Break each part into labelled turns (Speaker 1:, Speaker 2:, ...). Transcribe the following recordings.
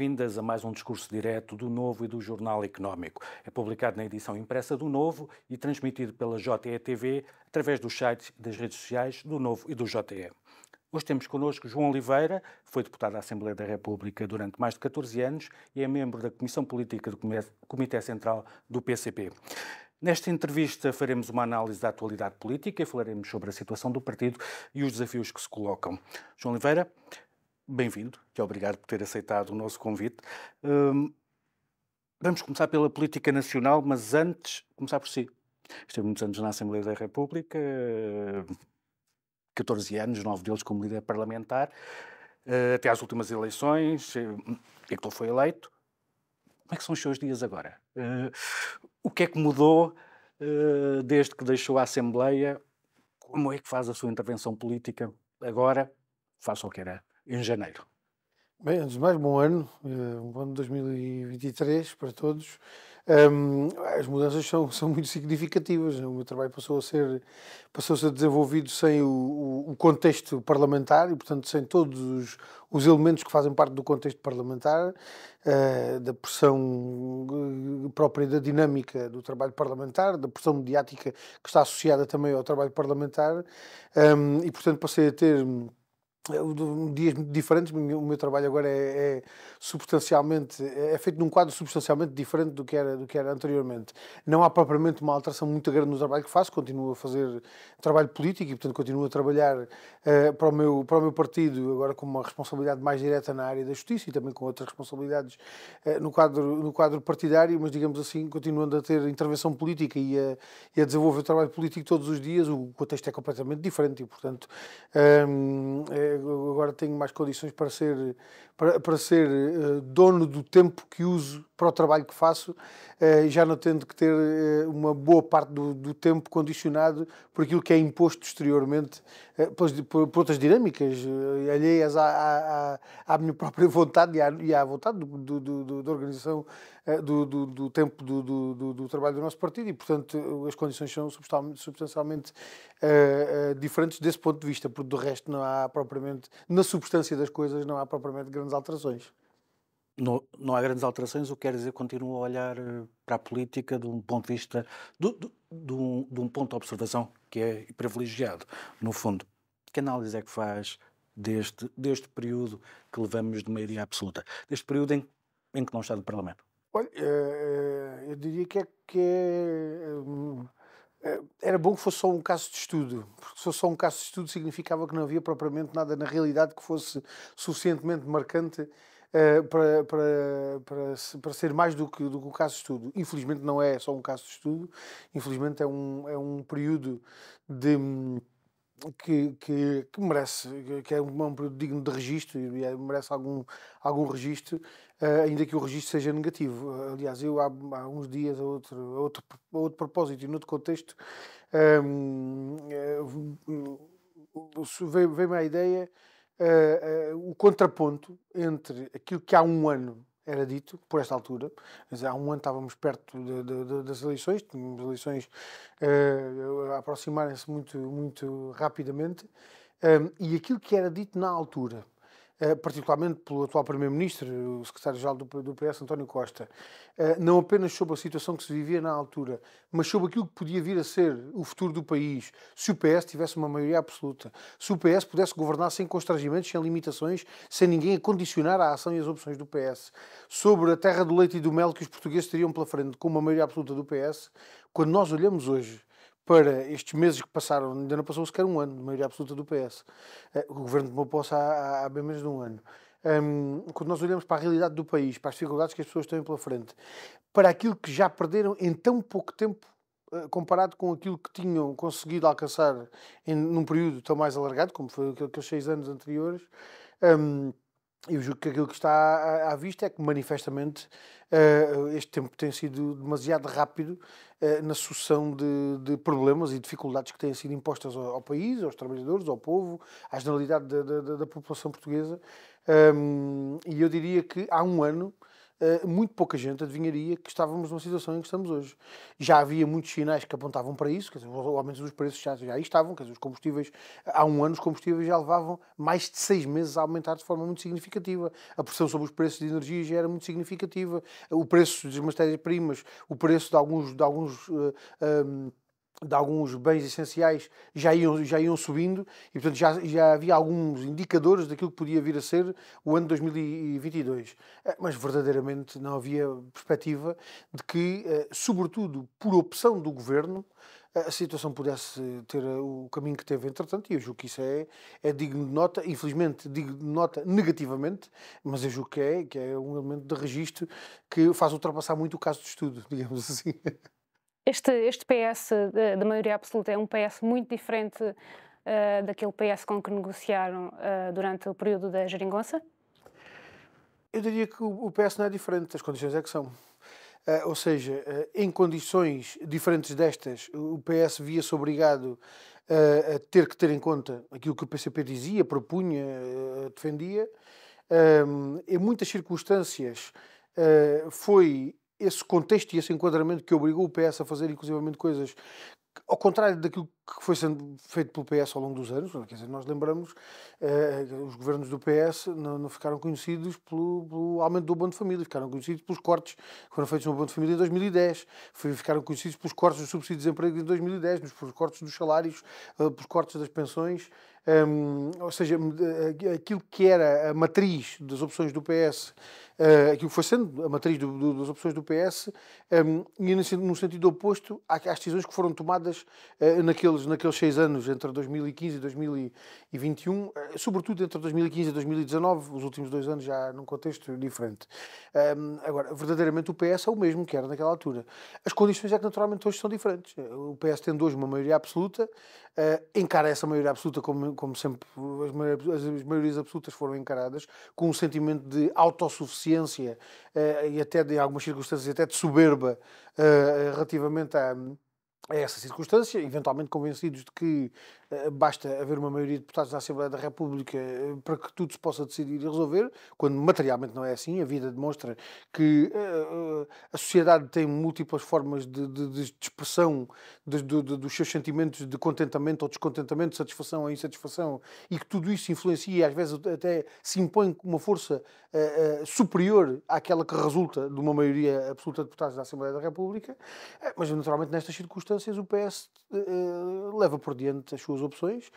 Speaker 1: boas-vindas a mais um discurso direto do Novo e do Jornal Económico. É publicado na edição impressa do Novo e transmitido pela JETV através dos sites das redes sociais do Novo e do JE. Hoje temos connosco João Oliveira, foi deputado da Assembleia da República durante mais de 14 anos e é membro da Comissão Política do Comitê Central do PCP. Nesta entrevista faremos uma análise da atualidade política e falaremos sobre a situação do partido e os desafios que se colocam. João Oliveira, bem-vindo e obrigado por ter aceitado o nosso convite. Um, vamos começar pela política nacional, mas antes, começar por si. Esteve muitos anos na Assembleia da República, 14 anos, nove deles como líder parlamentar, uh, até às últimas eleições, uh, e que foi eleito. Como é que são os seus dias agora? Uh, o que é que mudou desde que deixou a Assembleia? Como é que faz a sua intervenção política agora, face ao que era em janeiro.
Speaker 2: Bem, antes de mais, bom ano, eh, um bom ano de 2023 para todos. Um, as mudanças são, são muito significativas. O meu trabalho passou a ser, passou a ser desenvolvido sem o, o contexto parlamentar e, portanto, sem todos os, os, elementos que fazem parte do contexto parlamentar, uh, da pressão eh, própria da dinâmica do trabalho parlamentar, da pressão mediática que está associada também ao trabalho parlamentar, um, e, portanto, passei a ter dias diferentes, o meu trabalho agora é, é, substancialmente, é feito num quadro substancialmente diferente do que, era, do que era anteriormente. Não há propriamente uma alteração muito grande no trabalho que faço, continuo a fazer trabalho político e, portanto, continuo a trabalhar uh, para, o meu, para o meu partido, agora com uma responsabilidade mais direta na área da justiça e também com outras responsabilidades uh, no, quadro, no quadro partidário, mas, digamos assim, continuando a ter intervenção política e a, e a desenvolver o trabalho político todos os dias, o contexto é completamente diferente e, portanto, um, ehm, é, agora tenho mais condições para ser, para, para ser uh, dono do tempo que uso para o trabalho que faço, uh, já não tendo que ter uh, uma boa parte do, do, tempo condicionado por aquilo que é imposto exteriormente, por, por, outras dinâmicas alheias à, à, à, minha própria vontade e à, e à vontade do, do, da organização do, do, do, tempo do, do, trabalho do nosso partido e, portanto, as condições são substancialmente uh, uh, diferentes desse ponto de vista, porque do resto não há propriamente, na substância das coisas, não há propriamente grandes alterações.
Speaker 1: Não, não há grandes alterações, o que quer dizer continuo a olhar eh, para a política de um ponto de vista, de, um, de um ponto de observação que é privilegiado, no fundo. Que análise é que faz deste, deste período que levamos de maioria absoluta? Deste período em, em que não está no Parlamento?
Speaker 2: Olha, eh, eu diria que é, que é, eh, era bom que fosse só um caso de estudo, porque se fosse só um caso de estudo significava que não havia propriamente nada na realidade que fosse suficientemente marcante para, para, para, para ser mais do que, do que um caso de estudo. Infelizmente não é só um caso de estudo, infelizmente é um, é um período de que, que, que, merece, que é um, período digno de registro e é, merece algum, algum registro, uh, ainda que o registro seja negativo. Aliás, eu há, há uns dias, a outro, a outro, a outro propósito e noutro contexto, um, uh, veio-me a ideia uh, o contraponto entre aquilo que há um ano era dito, por esta altura. há um ano estávamos perto de, de, das eleições, tínhamos eleições uh, a aproximarem-se muito, muito rapidamente, um, eh, e aquilo que era dito na altura particularmente pelo atual Primeiro-Ministro, o Secretário-Geral do PS, António Costa, eh, não apenas sobre a situação que se vivia na altura, mas sobre aquilo que podia vir a ser o futuro do país. Se o PS tivesse uma maioria absoluta, se o PS pudesse governar sem constrangimentos, sem limitações, sem ninguém a condicionar a ação e as opções do PS, sobre a terra do leite e do mel que os portugueses teriam pela frente com uma maioria absoluta do PS, quando nós olhamos hoje para estes meses que passaram, ainda não passou sequer um ano, de maioria absoluta do PS. Eh, o governo tomou posse há, há bem menos de um ano. Um, quando nós olhamos para a realidade do país, para as dificuldades que as pessoas têm pela frente, para aquilo que já perderam em tão pouco tempo, uh, comparado com aquilo que tinham conseguido alcançar em, num período tão mais alargado, como foi aqueles seis anos anteriores, um, eu julgo que aquilo que está à, vista é que, manifestamente, uh, este tempo tem sido demasiado rápido uh, na sucessão de, de, problemas e dificuldades que têm sido impostas ao, ao, país, aos trabalhadores, ao povo, à generalidade da, da, da população portuguesa. E eu diria que há um ano uh, muito pouca gente adivinharia que estávamos numa situação em que estamos hoje. Já havia muitos sinais que apontavam para isso, quer dizer, o aumento dos preços já, já aí estavam, quer dizer, os combustíveis, há um ano os combustíveis já levavam mais de seis meses a aumentar de forma muito significativa. A pressão sobre os preços de energia já era muito significativa. O preço das matérias-primas, o preço de alguns, de alguns uh, um, de alguns bens essenciais já iam, já iam subindo e, portanto, já, já havia alguns indicadores daquilo que podia vir a ser o ano 2022. Eh, mas, verdadeiramente, não havia perspectiva de que, eh, sobretudo por opção do governo, eh, a situação pudesse ter o caminho que teve, entretanto, e eu julgo que isso é, é digno de nota, infelizmente digo de nota negativamente, mas eu julgo que é, que é um elemento de registro que faz ultrapassar muito o caso de estudo, digamos assim.
Speaker 3: Este, este PS da maioria absoluta é um PS muito diferente uh, daquele PS com que negociaram uh, durante o período da geringonça?
Speaker 2: Eu diria que o PS não é diferente, as condições é que são. Uh, ou seja, em condições diferentes destas, o PS via-se obrigado a ter que ter em conta aquilo que o PCP dizia, propunha, defendia. em muitas circunstâncias foi esse contexto e esse enquadramento que obrigou o PS a fazer inclusivamente coisas ao contrário daquilo que foi sendo feito pelo PS ao longo dos anos, quer dizer, nós lembramos, eh, os governos do PS não, não ficaram conhecidos pelo, pelo, aumento do abono de família, ficaram conhecidos pelos cortes que foram feitos no abono de família em 2010, ficaram conhecidos pelos cortes do subsídio de desemprego em 2010, pelos cortes dos salários, eh, pelos cortes das pensões, um, ou seja, eh, aquilo que era a matriz das opções do PS, uh, aquilo que foi sendo a matriz do, do, das opções do PS, um, ia no sentido oposto às decisões que foram tomadas uh, naqueles, naqueles seis anos, entre 2015 e 2021, uh, sobretudo entre 2015 e 2019, os últimos dois anos já num contexto diferente. Um, agora, verdadeiramente o PS é o mesmo que era naquela altura. As condições é que naturalmente hoje são diferentes. O PS tendo hoje uma maioria absoluta, encara essa maioria absoluta como como sempre as, as maiorias absolutas foram encaradas, com um sentimento de autossuficiência uh, e até de algumas circunstâncias até de soberba uh, relativamente a a essa circunstância, eventualmente convencidos de que basta haver uma maioria de deputados da Assembleia da República uh, para que tudo se possa decidir e resolver, quando materialmente não é assim. A vida demonstra que uh, a sociedade tem múltiplas formas de, de, de expressão de, dos seus sentimentos de contentamento ou descontentamento, satisfação ou insatisfação, e que tudo isso influencia e às vezes até se impõe com uma força superior àquela que resulta de uma maioria absoluta de deputados da Assembleia da República. mas, naturalmente, nestas circunstâncias, o PS eh, leva por diante as suas opções,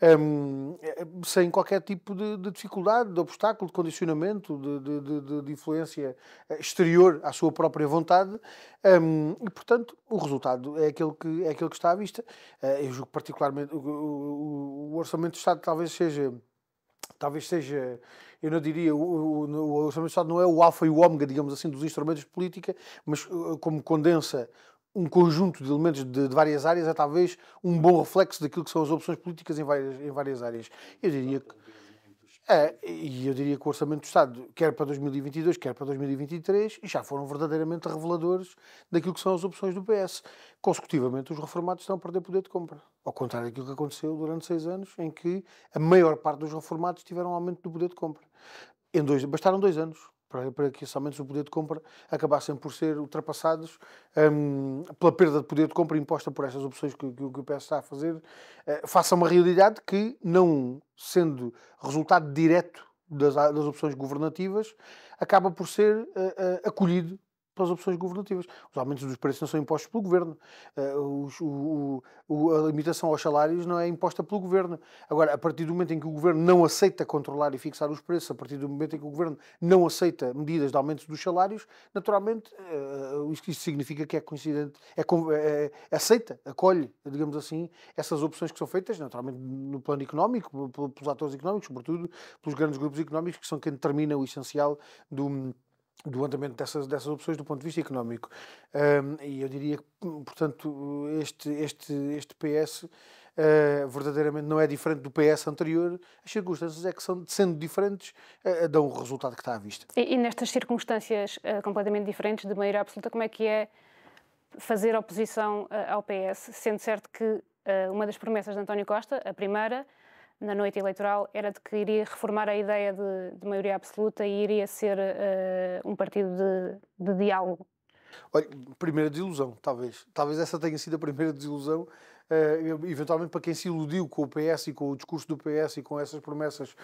Speaker 2: um, ehm, sem qualquer tipo de, de, dificuldade, de obstáculo, de condicionamento, de, de, de, influência exterior à sua própria vontade, um, ehm, e portanto o resultado é aquele que, é aquele que está à vista. Uh, eu julgo particularmente o, o, o Orçamento do Estado talvez seja talvez seja, eu não diria, o, o, Orçamento do Estado não é o alfa e o ômega, digamos assim, dos instrumentos de política, mas como condensa um conjunto de elementos de, de, várias áreas é talvez um bom reflexo daquilo que são as opções políticas em várias, em várias áreas. Eu diria que. É, e eu diria que o Orçamento do Estado, quer para 2022, quer para 2023, já foram verdadeiramente reveladores daquilo que são as opções do PS. Consecutivamente, os reformados estão a perder poder de compra. Ao contrário daquilo que aconteceu durante seis anos, em que a maior parte dos reformados tiveram um aumento do poder de compra. Em dois, bastaram dois anos para, para que aumentos do poder de compra acabassem por ser ultrapassados um, pela perda de poder de compra imposta por estas opções que, que, que o PS está a fazer, uh, face a uma realidade que, não sendo resultado direto das, das opções governativas, acaba por ser uh, uh, acolhido pelas opções governativas. Os aumentos dos preços não são impostos pelo governo. Uh, o, o, a limitação aos salários não é imposta pelo governo. Agora, a partir do momento em que o governo não aceita controlar e fixar os preços, a partir do momento em que o governo não aceita medidas de aumentos dos salários, naturalmente, uh, isto, isto significa que é coincidente, é, é, é, aceita, acolhe, digamos assim, essas opções que são feitas, naturalmente, no plano económico, pelos atores económicos, sobretudo pelos grandes grupos económicos, que são quem determina o essencial do do andamento dessas, dessas opções do ponto de vista económico. Um, e eu diria que, portanto, este, este, este PS uh, ah, verdadeiramente não é diferente do PS anterior. As circunstâncias é que, são, sendo diferentes, uh, dão o resultado que está à vista.
Speaker 3: E, e nestas circunstâncias uh, completamente diferentes, de maneira absoluta, como é que é fazer oposição ao PS, sendo certo que uma das promessas de António Costa, a primeira, na noite eleitoral era de que iria reformar a ideia de, de maioria absoluta e iria ser uh, um partido de, de diálogo.
Speaker 2: Olha, primeira desilusão, talvez. Talvez essa tenha sido a primeira desilusão uh, eventualmente para quem se iludiu com o PS e com o discurso do PS e com essas promessas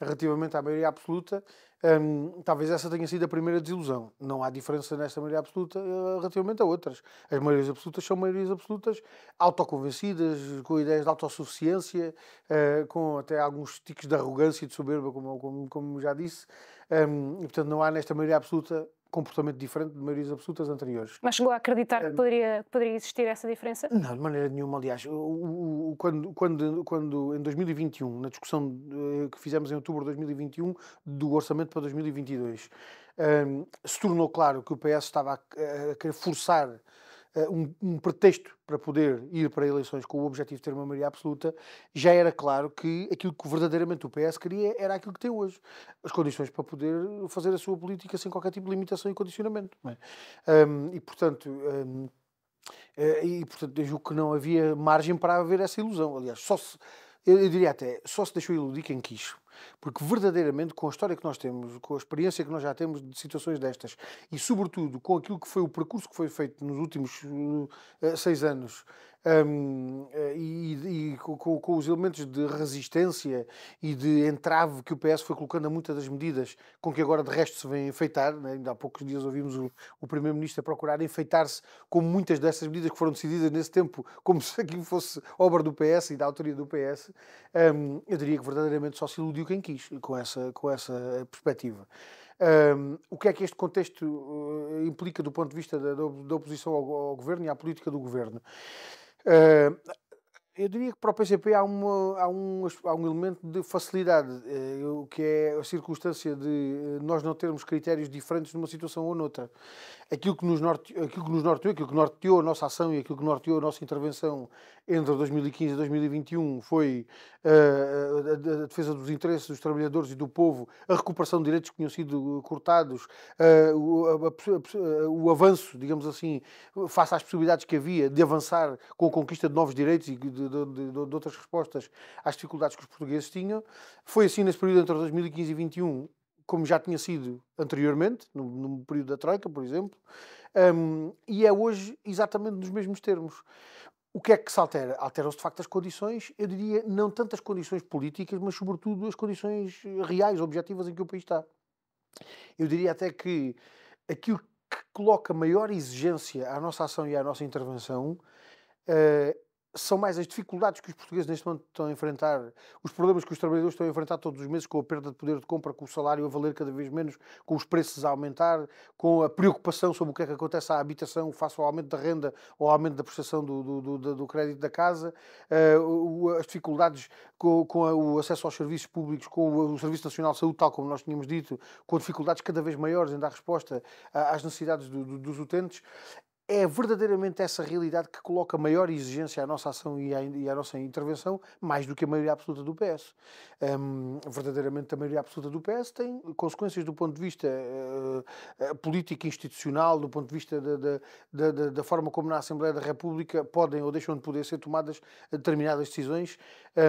Speaker 2: relativamente à maioria absoluta, um, ehm, talvez essa tenha sido a primeira desilusão. Não há diferença nesta maioria absoluta uh, relativamente a outras. As maiorias absolutas são maiorias absolutas autoconvencidas, com ideias de autossuficiência, uh, com até alguns tiques de arrogância e de soberba, como, como, como já disse. Um, ehm, e, portanto, não há nesta maioria absoluta comportamento diferente de maiorias absolutas anteriores.
Speaker 3: Mas chegou a acreditar que poderia, poderia existir essa diferença?
Speaker 2: Não, de maneira nenhuma. Aliás, o, o, quando, quando, quando em 2021, na discussão que fizemos em outubro de 2021 do orçamento para 2022, um, se tornou claro que o PS estava a, a querer forçar um, um, pretexto para poder ir para eleições com o objetivo de ter uma maioria absoluta, já era claro que aquilo que verdadeiramente o PS queria era aquilo que tem hoje. As condições para poder fazer a sua política sem qualquer tipo de limitação e condicionamento. É? Um, e, portanto. Um, eh, e, portanto, eu julgo que não havia margem para haver essa ilusão. Aliás, só se, eu diria até, só se deixou iludir quem quis. Porque verdadeiramente, com a história que nós temos, com a experiência que nós já temos de situações destas, e sobretudo com aquilo que foi o percurso que foi feito nos últimos uh, seis anos, um, eh, e, e com, com, os elementos de resistência e de entrave que o PS foi colocando a muitas das medidas com que agora de resto se vem enfeitar, né? ainda há poucos dias ouvimos o, o Primeiro-Ministro procurar enfeitar-se com muitas dessas medidas que foram decididas nesse tempo, como se aquilo fosse obra do PS e da autoria do PS, um, eu diria que verdadeiramente só se iludiu quem quis com essa, com essa perspectiva. Um, o que é que este contexto uh, implica do ponto de vista da, da oposição ao, ao, governo e à política do governo? Uh, eu diria que para o PCP há, uma, há, um, há um elemento de facilidade, uh, que é a circunstância de nós não termos critérios diferentes numa situação ou noutra aquilo que nos, norte, aquilo que nos norteou, aquilo que norteou a nossa ação e aquilo que norteou a nossa intervenção entre 2015 e 2021 foi uh, a, a, defesa dos interesses dos trabalhadores e do povo, a recuperação de direitos que tinham sido cortados, uh, o, a, o, avanço, digamos assim, face às possibilidades que havia de avançar com a conquista de novos direitos e de, de, de, de outras respostas às dificuldades que os portugueses tinham. Foi assim nesse período entre 2015 e 2021 como já tinha sido anteriormente, no, no período da Troika, por exemplo, um, e é hoje exatamente nos mesmos termos. O que é que se altera? Alteram-se de facto as condições, eu diria, não tanto as condições políticas, mas sobretudo as condições reais, objetivas em que o país está. Eu diria até que aquilo que coloca maior exigência à nossa ação e à nossa intervenção uh, são mais as dificuldades que os portugueses neste momento estão a enfrentar, os problemas que os trabalhadores estão a enfrentar todos os meses com a perda de poder de compra, com o salário a valer cada vez menos, com os preços a aumentar, com a preocupação sobre o que é que acontece à habitação face ao aumento da renda ou ao aumento da prestação do, do, do, do crédito da casa, uh, as dificuldades com, com, o acesso aos serviços públicos, com o Serviço Nacional de Saúde, tal como nós tínhamos dito, com dificuldades cada vez maiores em dar resposta às necessidades dos utentes é verdadeiramente essa realidade que coloca maior exigência à nossa ação e à, e à nossa intervenção, mais do que a maioria absoluta do PS. Um, verdadeiramente, a maioria absoluta do PS tem consequências do ponto de vista uh, político e institucional, do ponto de vista da, da, da, da, forma como na Assembleia da República podem ou deixam de poder ser tomadas determinadas decisões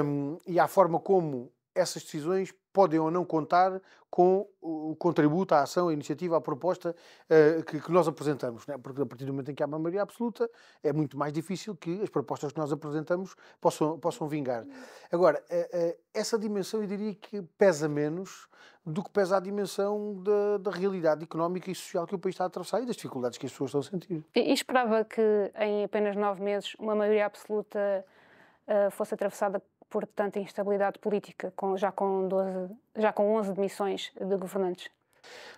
Speaker 2: um, e à forma como essas decisões podem ou não contar com o contributo, a ação, a iniciativa, a proposta uh, que, que, nós apresentamos. Né? Porque a partir do momento em que há uma maioria absoluta, é muito mais difícil que as propostas que nós apresentamos possam, possam vingar. Agora, uh, uh, essa dimensão eu diria que pesa menos do que pesa a dimensão da, da, realidade económica e social que o país está a atravessar e das dificuldades que as pessoas estão a sentir.
Speaker 3: E, e esperava que em apenas nove meses uma maioria absoluta fosse atravessada por tanta instabilidade política, com, já, com 12, já com 11 demissões de governantes?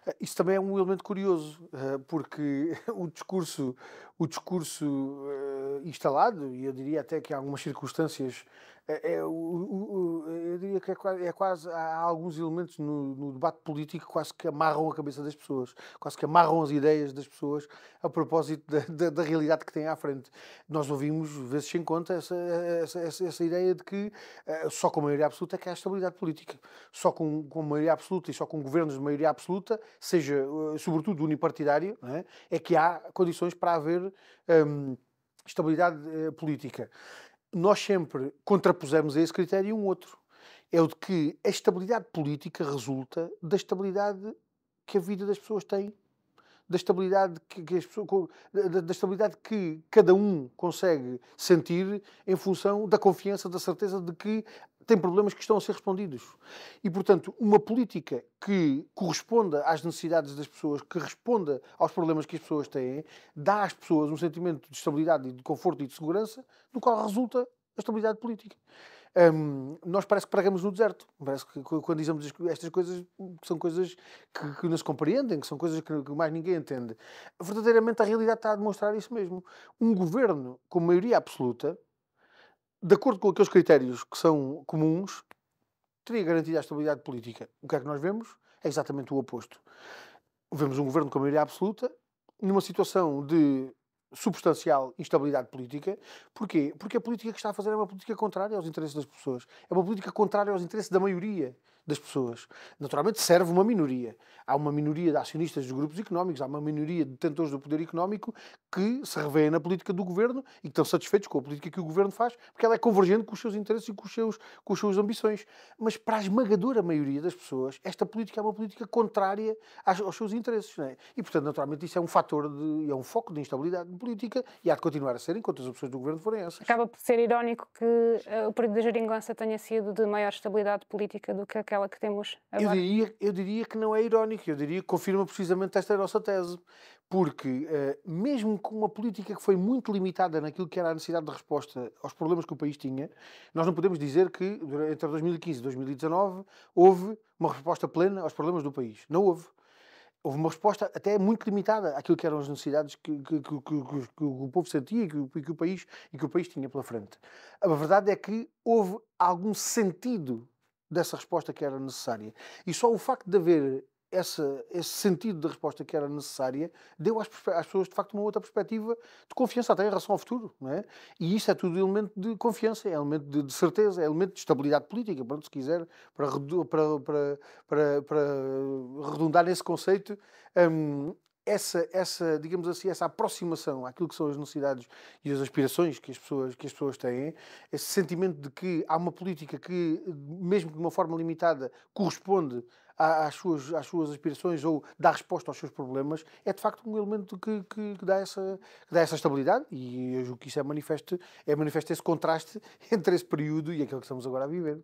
Speaker 2: Eh, isso também é um elemento curioso, eh, porque o discurso, o discurso eh, instalado, e eu diria até que há algumas circunstâncias é, é, o, o, eu diria que é é quase, há alguns elementos no, no, debate político que quase que amarram a cabeça das pessoas, quase que amarram as ideias das pessoas a propósito da, da, da realidade que têm à frente. Nós ouvimos, vezes sem conta, essa, essa, essa, essa ideia de que uh, só com maioria absoluta é que há estabilidade política. Só com, com maioria absoluta e só com governos de maioria absoluta, seja uh, sobretudo unipartidário, é? é? que há condições para haver um, estabilidade uh, política nós sempre contrapusemos a esse critério um outro. é o de que a estabilidade política resulta da estabilidade que a vida das pessoas tem da estabilidade que, que as pessoas, da, da, estabilidade que cada um consegue sentir em função da confiança, da certeza de que tem problemas que estão a ser respondidos. E, portanto, uma política que corresponda às necessidades das pessoas, que responda aos problemas que as pessoas têm, dá às pessoas um sentimento de estabilidade, e de conforto e de segurança, do qual resulta a estabilidade política. Um, nós parece que pregamos no deserto. Parece que quando dizemos estas coisas, que são coisas que, que não se compreendem, que são coisas que, que, mais ninguém entende. Verdadeiramente a realidade está a demonstrar isso mesmo. Um governo com maioria absoluta, de acordo com aqueles critérios que são comuns, teria garantido a estabilidade política. O que é que nós vemos? É exatamente o oposto. Vemos um governo com maioria absoluta, numa situação de substancial instabilidade política. Porquê? Porque a política que está a fazer é uma política contrária aos interesses das pessoas. É uma política contrária aos interesses da maioria das pessoas. Naturalmente serve uma minoria. Há uma minoria de acionistas dos grupos económicos, há uma minoria de detentores do poder económico que se revêem na política do governo e que estão satisfeitos com a política que o governo faz, porque ela é convergente com os seus interesses e com, os seus, com as suas ambições. Mas para a esmagadora maioria das pessoas, esta política é uma política contrária aos, seus interesses. É? E, portanto, naturalmente, isso é um fator, de, é um foco de instabilidade política e há de continuar a ser enquanto as opções do governo forem essas.
Speaker 3: Acaba por ser irónico que uh, o período da geringonça tenha sido de maior estabilidade política do que aquela que temos agora.
Speaker 2: Eu diria, eu diria que não é irónico, eu diria que confirma precisamente esta nossa tese. Porque, uh, mesmo com uma política que foi muito limitada naquilo que era a necessidade de resposta aos problemas que o país tinha, nós não podemos dizer que entre 2015 e 2019 houve uma resposta plena aos problemas do país. Não houve. Houve uma resposta até muito limitada àquilo que eram as necessidades que, que, que, que, que o povo sentia e que, o país, e que o país tinha pela frente. A verdade é que houve algum sentido dessa resposta que era necessária. E só o facto de haver essa, esse sentido de resposta que era necessária deu às, às, pessoas, de facto, uma outra perspectiva de confiança, até em relação ao futuro. Não é? E isso é tudo elemento de confiança, é elemento de, de certeza, é elemento de estabilidade política, pronto, se quiser, para, para, para, para, redundar nesse conceito. Um, essa, essa, digamos assim, essa aproximação àquilo que são as necessidades e as aspirações que as pessoas, que as pessoas têm, esse sentimento de que há uma política que, mesmo de uma forma limitada, corresponde às suas, às suas aspirações ou dá resposta aos seus problemas, é de facto um elemento que, que, que dá, essa, que dá essa estabilidade e eu julgo que isso é manifesto, é manifesto esse contraste entre esse período e aquilo que estamos agora a viver.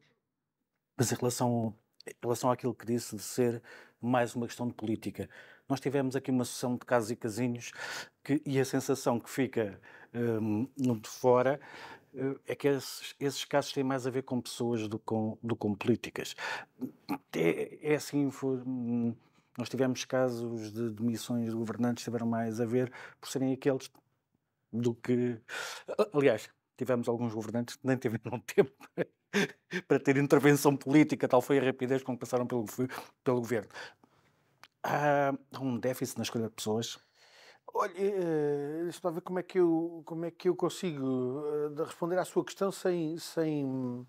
Speaker 1: Mas em relação, em relação àquilo que disse de ser mais uma questão de política, nós tivemos aqui uma sessão de casos e casinhos que, e a sensação que fica um, de fora uh, é que esses, esses, casos têm mais a ver com pessoas do que com, do com políticas. É, é assim, foi, hum, nós tivemos casos de demissões de governantes que tiveram mais a ver por serem aqueles do que. Aliás, tivemos alguns governantes que nem tiveram tempo para ter intervenção política, tal foi a rapidez com que passaram pelo, pelo governo há um déficit na escolha de pessoas?
Speaker 2: Olha, uh, deixa-me ver como é que eu, como é que eu consigo uh, responder à sua questão sem, sem,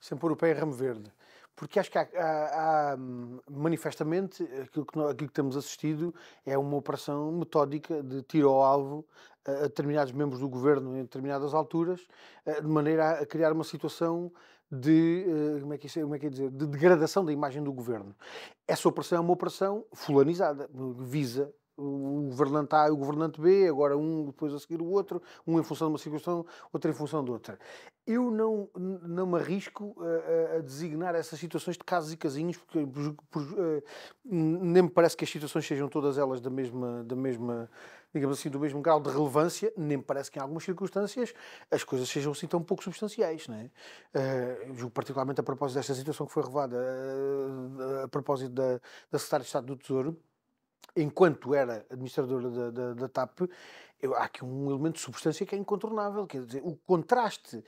Speaker 2: sem pôr o pé em ramo verde. Porque acho que há, há, há manifestamente aquilo que, nós, aquilo que temos assistido é uma operação metódica de tiro ao alvo a, a determinados membros do governo em determinadas alturas, de maneira a criar uma situação de, eh, como é que, como é que é dizer, de degradação da imagem do governo. Essa operação é uma operação fulanizada, visa o governante A e o governante B, agora um depois a seguir o outro, um em função de uma situação, outro em função de outra. Eu não, não me arrisco a, a designar essas situações de casos e casinhos, porque por, por, uh, nem me parece que as situações sejam todas elas da mesma, da mesma digamos assim, do mesmo grau de relevância, nem parece que em algumas circunstâncias as coisas sejam assim tão pouco substanciais. Não é? Uh, julgo particularmente a propósito desta situação que foi revelada, uh, a propósito da, da Secretária de Estado do Tesouro, enquanto era administradora da, da, da TAP, eu, há aqui um elemento de substância que é incontornável, quer dizer, o contraste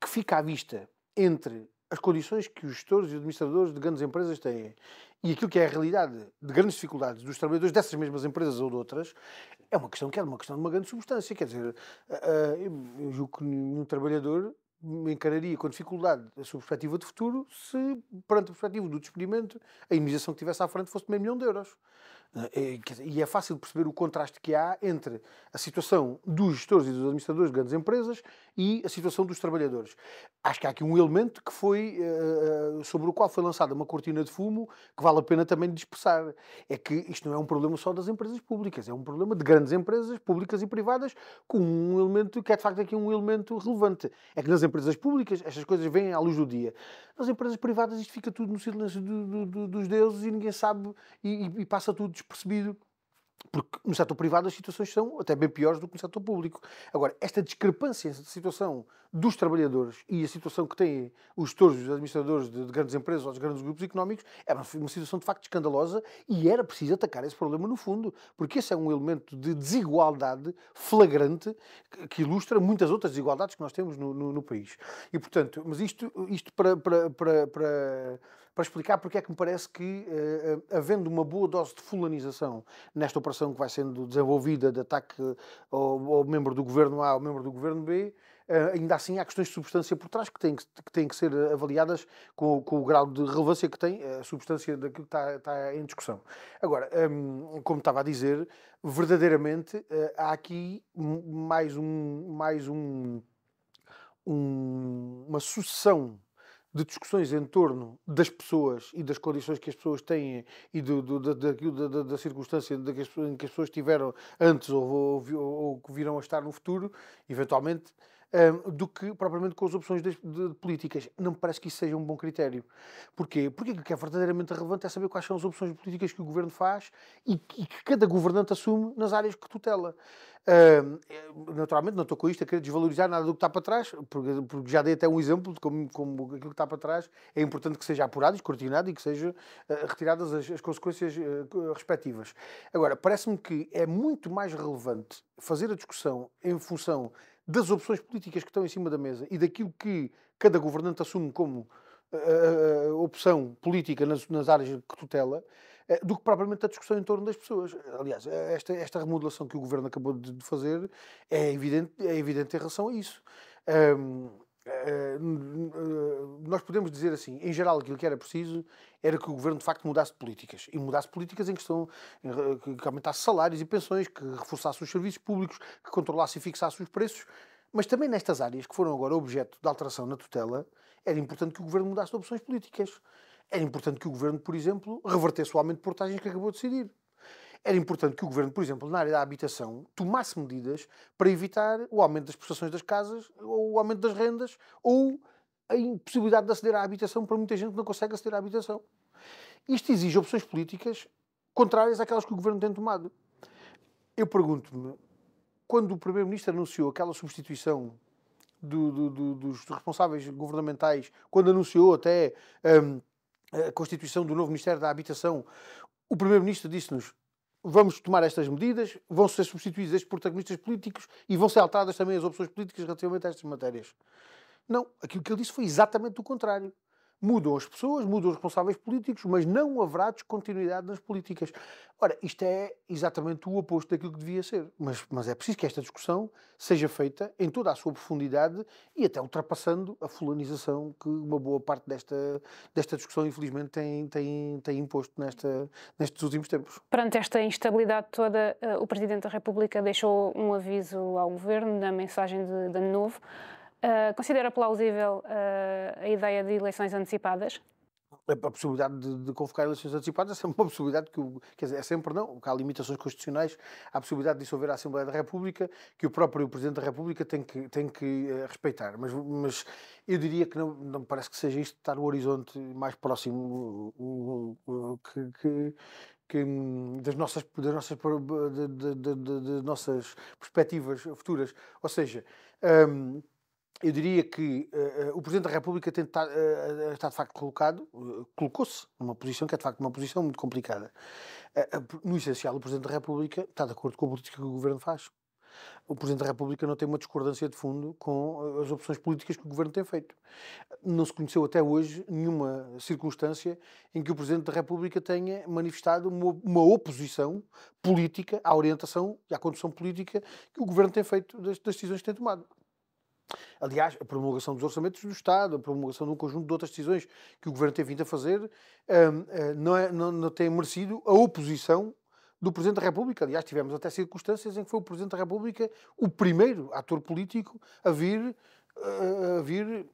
Speaker 2: que fica à vista entre as condições que os gestores e administradores de grandes empresas têm e aquilo que é a realidade de grandes dificuldades dos trabalhadores dessas mesmas empresas ou de outras, é uma questão que é uma questão de uma grande substância. Quer dizer, eu julgo que nenhum trabalhador encararia com dificuldade a sua perspectiva de futuro se, perante a perspectiva do despedimento, a indenização que tivesse à frente fosse de meio milhão de euros. Eh, e é fácil perceber o contraste que há entre a situação dos gestores e dos administradores de grandes empresas e a situação dos trabalhadores. Acho que há aqui um elemento que foi uh, sobre o qual foi lançada uma cortina de fumo que vale a pena também dispersar. É que isto não é um problema só das empresas públicas, é um problema de grandes empresas públicas e privadas com um elemento que é de facto aqui um elemento relevante. É que nas empresas públicas estas coisas vêm à luz do dia. Nas empresas privadas isto fica tudo no silêncio do, do, do, dos deuses e ninguém sabe e, e passa tudo despercebido. Porque no setor privado as situações são até bem piores do que no setor público. Agora, esta discrepância entre a situação dos trabalhadores e a situação que têm os gestores, os administradores de, de grandes empresas ou de grandes grupos económicos é uma, situação de facto escandalosa e era preciso atacar esse problema no fundo, porque esse é um elemento de desigualdade flagrante que ilustra muitas outras desigualdades que nós temos no, no, no país. E portanto, mas isto, isto para, para, para, para para explicar porque é que me parece que, uh, havendo uma boa dose de fulanização nesta operação que vai sendo desenvolvida de ataque ao, ao membro do governo A ao membro do governo B, Uh, ainda assim há questões de substância por trás que têm que, que, têm que ser avaliadas com, com, o grau de relevância que tem a substância daquilo que está, está em discussão. Agora, um, como estava a dizer, verdadeiramente uh, há aqui mais, um, mais um, um, uma sucessão de discussões em torno das pessoas e das condições que as pessoas têm e do, do, da, da, da, circunstância em que, as, que pessoas tiveram antes ou, ou, ou, ou virão a estar no futuro, eventualmente, um, do que propriamente com as opções de, de, de, políticas. Não me parece que isso seja um bom critério. Porquê? Porque o que é verdadeiramente relevante é saber quais são as opções políticas que o governo faz e, e que cada governante assume nas áreas que tutela. Uh, naturalmente, não estou com isto a querer desvalorizar nada do que está para trás, porque, porque já dei até um exemplo de como, como, aquilo que está para trás é importante que seja apurado, escrutinado e que sejam uh, retiradas as, as consequências uh, respectivas. Agora, parece-me que é muito mais relevante fazer a discussão em função das opções políticas que estão em cima da mesa e daquilo que cada governante assume como uh, opção política nas, nas, áreas que tutela, uh, do que propriamente a discussão em torno das pessoas. Aliás, esta, esta remodelação que o governo acabou de, de fazer é evidente, é evidente em relação a isso. Um, nós podemos dizer assim, em geral, aquilo que era preciso era que o governo de facto mudasse políticas. E mudasse políticas em questão que aumentasse salários e pensões, que reforçasse os serviços públicos, que controlasse e fixasse os preços. Mas também nestas áreas que foram agora objeto de alteração na tutela, era importante que o governo mudasse de opções políticas. Era importante que o governo, por exemplo, revertesse o aumento de portagens que acabou de decidir era importante que o governo, por exemplo, na área da habitação, tomasse medidas para evitar o aumento das prestações das casas, ou o aumento das rendas, ou a impossibilidade de aceder à habitação para muita gente que não consegue aceder à habitação. Isto exige opções políticas contrárias àquelas que o governo tem tomado. Eu pergunto-me, quando o Primeiro-Ministro anunciou aquela substituição do, do, do, dos responsáveis governamentais, quando anunciou até um, a constituição do novo Ministério da Habitação, o Primeiro-Ministro disse-nos: vamos tomar estas medidas, vão ser substituídos estes protagonistas políticos e vão ser alteradas também as opções políticas relativamente a estas matérias. Não, aquilo que ele disse foi exatamente o contrário. Mudam as pessoas, mudam os responsáveis políticos, mas não haverá descontinuidade nas políticas. Ora, isto é exatamente o oposto daquilo que devia ser. Mas, mas é preciso que esta discussão seja feita em toda a sua profundidade e até ultrapassando a fulanização que uma boa parte desta, desta discussão, infelizmente, tem, tem, tem imposto nesta, nestes últimos tempos.
Speaker 3: Perante esta instabilidade toda, eh, o Presidente da República deixou um aviso ao Governo na mensagem de, de Ano Novo Uh, considera plausível uh, a ideia de eleições antecipadas?
Speaker 2: A possibilidade de, de, convocar eleições antecipadas é sempre uma possibilidade que, quer dizer, é sempre não, porque há limitações constitucionais, há a possibilidade de dissolver a Assembleia da República, que o próprio Presidente da República tem que, tem que uh, respeitar. Mas, mas eu diria que não, não me parece que seja isto estar o horizonte mais próximo que, que, que, hum, das nossas, das nossas, de, de, de, nossas perspectivas futuras. Ou seja, um, eu diria que uh, uh, o Presidente da República tem, está, uh, está de facto colocado, colocou-se numa posição que é de facto uma posição muito complicada. no essencial, o Presidente da República está de acordo com a política que o Governo faz. O Presidente da República não tem uma discordância de fundo com as opções políticas que o Governo tem feito. Não se conheceu até hoje nenhuma circunstância em que o Presidente da República tenha manifestado uma, uma oposição política à orientação e à condução política que o Governo tem feito das, das decisões que tem tomado. Aliás, a promulgação dos orçamentos do Estado, a promulgação de um conjunto de outras decisões que o Governo tem vindo a fazer, um, uh, não, é, não, não tem merecido a oposição do Presidente da República. Aliás, tivemos até circunstâncias em que foi o Presidente da República o primeiro ator político a vir, a vir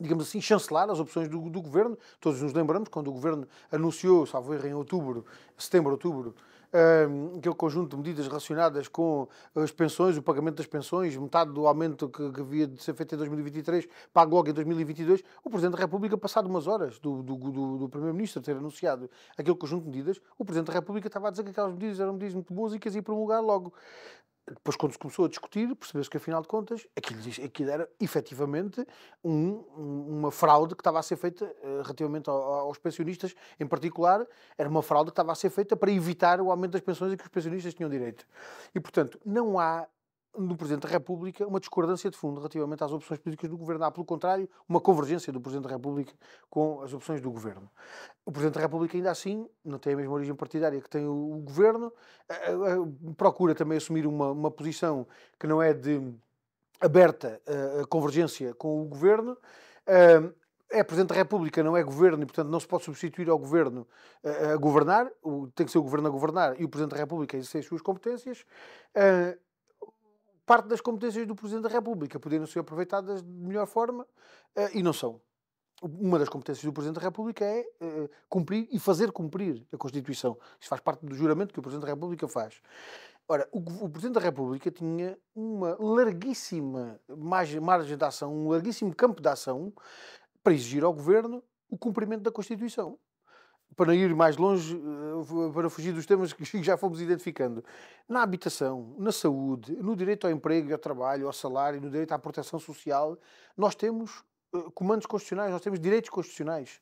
Speaker 2: digamos assim, chancelar as opções do, do, governo. Todos nos lembramos quando o governo anunciou, salvo erro, em outubro, setembro, outubro, um, aquele conjunto de medidas relacionadas com as pensões, o pagamento das pensões, metade do aumento que, que havia de ser feito em 2023, pago logo em 2022. O Presidente da República, passado umas horas do, do, do, do Primeiro-Ministro ter anunciado aquele conjunto de medidas, o Presidente da República estava a dizer que aquelas medidas eram medidas muito boas e que as ia promulgar logo. Depois, quando se começou a discutir, percebeu-se que, afinal de contas, aquilo, aquilo era efetivamente um, uma fraude que estava a ser feita uh, relativamente ao, aos pensionistas, em particular, era uma fraude que estava a ser feita para evitar o aumento das pensões a que os pensionistas tinham direito. E, portanto, não há no Presidente da República uma discordância de fundo relativamente às opções políticas do Governo. Há, pelo contrário, uma convergência do Presidente da República com as opções do Governo. O Presidente da República, ainda assim, não tem a mesma origem partidária que tem o, Governo, procura também assumir uma, uma posição que não é de aberta convergência com o Governo. É Presidente da República, não é Governo, e portanto não se pode substituir ao Governo a governar, tem que ser o Governo a governar e o Presidente da República a exercer as suas competências. Parte das competências do Presidente da República poderiam ser aproveitadas de melhor forma uh, e não são. Uma das competências do Presidente da República é uh, cumprir e fazer cumprir a Constituição. Isso faz parte do juramento que o Presidente da República faz. Ora, o, o Presidente da República tinha uma larguíssima margem, margem de ação, um larguíssimo campo de ação para exigir ao Governo o cumprimento da Constituição para ir mais longe, eh, para fugir dos temas que já fomos identificando, na habitação, na saúde, no direito ao emprego e ao trabalho, ao salário, no direito à proteção social, nós temos eh, comandos constitucionais, nós temos direitos constitucionais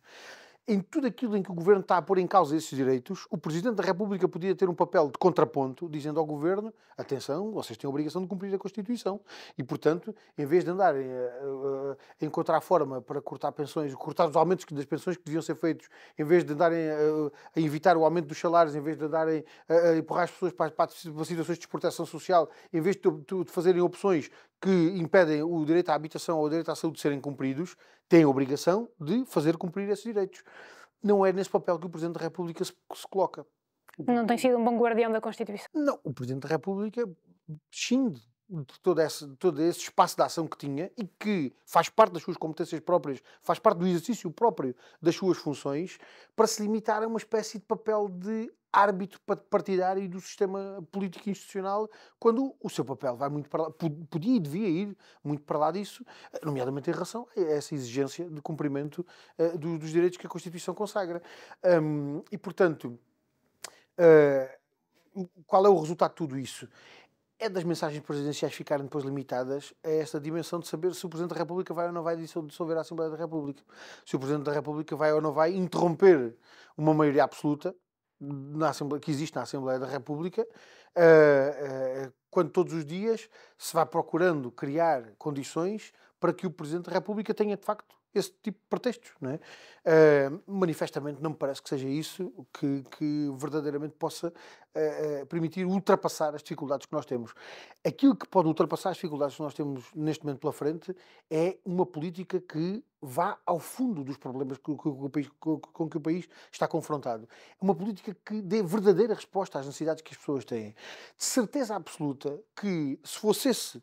Speaker 2: em tudo aquilo em que o governo está a pôr em causa esses direitos, o Presidente da República podia ter um papel de contraponto, dizendo ao governo: atenção, vocês têm a obrigação de cumprir a Constituição. E, portanto, em vez de andarem a, a, encontrar forma para cortar pensões, cortar os aumentos das pensões que deviam ser feitos, em vez de andarem a, a evitar o aumento dos salários, em vez de andarem a, empurrar as pessoas para, para, situações de exportação social, em vez de, de fazerem opções que impedem o direito à habitação ou o direito à saúde de serem cumpridos, têm a obrigação de fazer cumprir esses direitos. Não é nesse papel que o Presidente da República se, se coloca.
Speaker 3: Não tem sido um bom guardião da Constituição?
Speaker 2: Não, o Presidente da República xinde de todo esse, todo esse espaço de ação que tinha e que faz parte das suas competências próprias, faz parte do exercício próprio das suas funções, para se limitar a uma espécie de papel de árbitro partidário do sistema político institucional, quando o seu papel vai muito para lá, podia e devia ir muito para lá disso, nomeadamente em relação a essa exigência de cumprimento uh, dos, dos, direitos que a Constituição consagra. Um, e, portanto, uh, qual é o resultado de tudo isso? É das mensagens presidenciais ficarem depois limitadas a esta dimensão de saber se o Presidente da República vai ou não vai dissolver a Assembleia da República. Se o Presidente da República vai ou não vai interromper uma maioria absoluta na Assembleia, que existe na Assembleia da República, uh, uh, quando todos os dias se vai procurando criar condições para que o Presidente da República tenha, de facto, esse tipo de pretextos. Não é? Uh, manifestamente não me parece que seja isso que, que verdadeiramente possa uh, permitir ultrapassar as dificuldades que nós temos. Aquilo que pode ultrapassar as dificuldades que nós temos neste momento pela frente é uma política que vá ao fundo dos problemas com, com, que o país está confrontado. Uma política que dê verdadeira resposta às necessidades que as pessoas têm. De certeza absoluta que, se fosse esse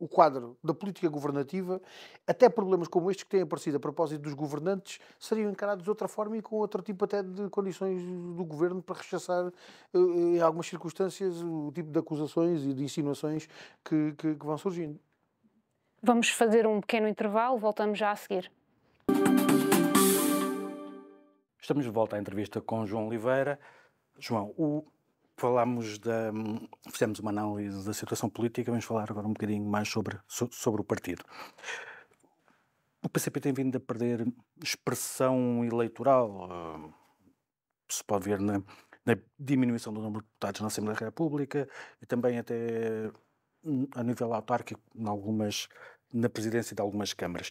Speaker 2: o quadro da política governativa, até problemas como estes que têm aparecido a propósito dos governantes seriam encarados de outra forma e com outro tipo até de condições do governo para rechaçar, eh, em algumas circunstâncias, o tipo de acusações e de insinuações que, que, que vão surgindo.
Speaker 3: Vamos fazer um pequeno intervalo, voltamos já a seguir.
Speaker 1: Estamos de volta à entrevista com João Oliveira. João, o falámos da. fizemos uma análise da situação política, vamos falar agora um bocadinho mais sobre, sobre o partido. O PCP tem vindo a perder expressão eleitoral. Eh, se pode ver na, na diminuição do número de deputados na Assembleia da República e também até hum, a nível autárquico em algumas, na presidência de algumas câmaras.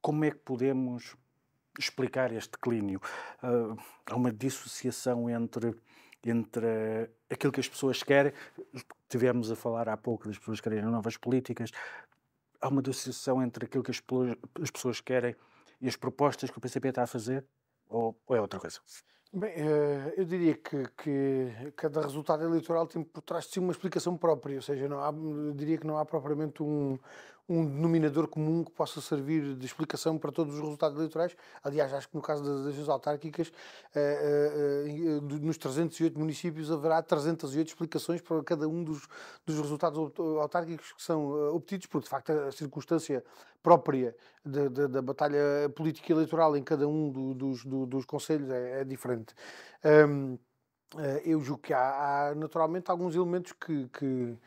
Speaker 1: Como é que podemos explicar este declínio? Uh, há uma dissociação entre entre aquilo que as pessoas querem. Tivemos a falar há pouco das pessoas querem novas políticas. Há uma dissociação entre aquilo que as pessoas querem e as propostas que o PCP está a fazer? Ou, ou é outra coisa?
Speaker 2: Bem, eh, eu diria que, que cada resultado eleitoral tem por trás de si uma explicação própria, ou seja, não há, eu diria que não há propriamente um, um denominador comum que possa servir de explicação para todos os resultados eleitorais. Aliás, acho que no caso das eleições autárquicas, eh, eh, nos 308 municípios haverá 308 explicações para cada um dos, dos resultados autárquicos que são obtidos, porque de facto a circunstância própria de, de, da batalha política eleitoral em cada um do, dos, do, dos conselhos é, é diferente. Um, eu julgo que há, há naturalmente alguns elementos que, que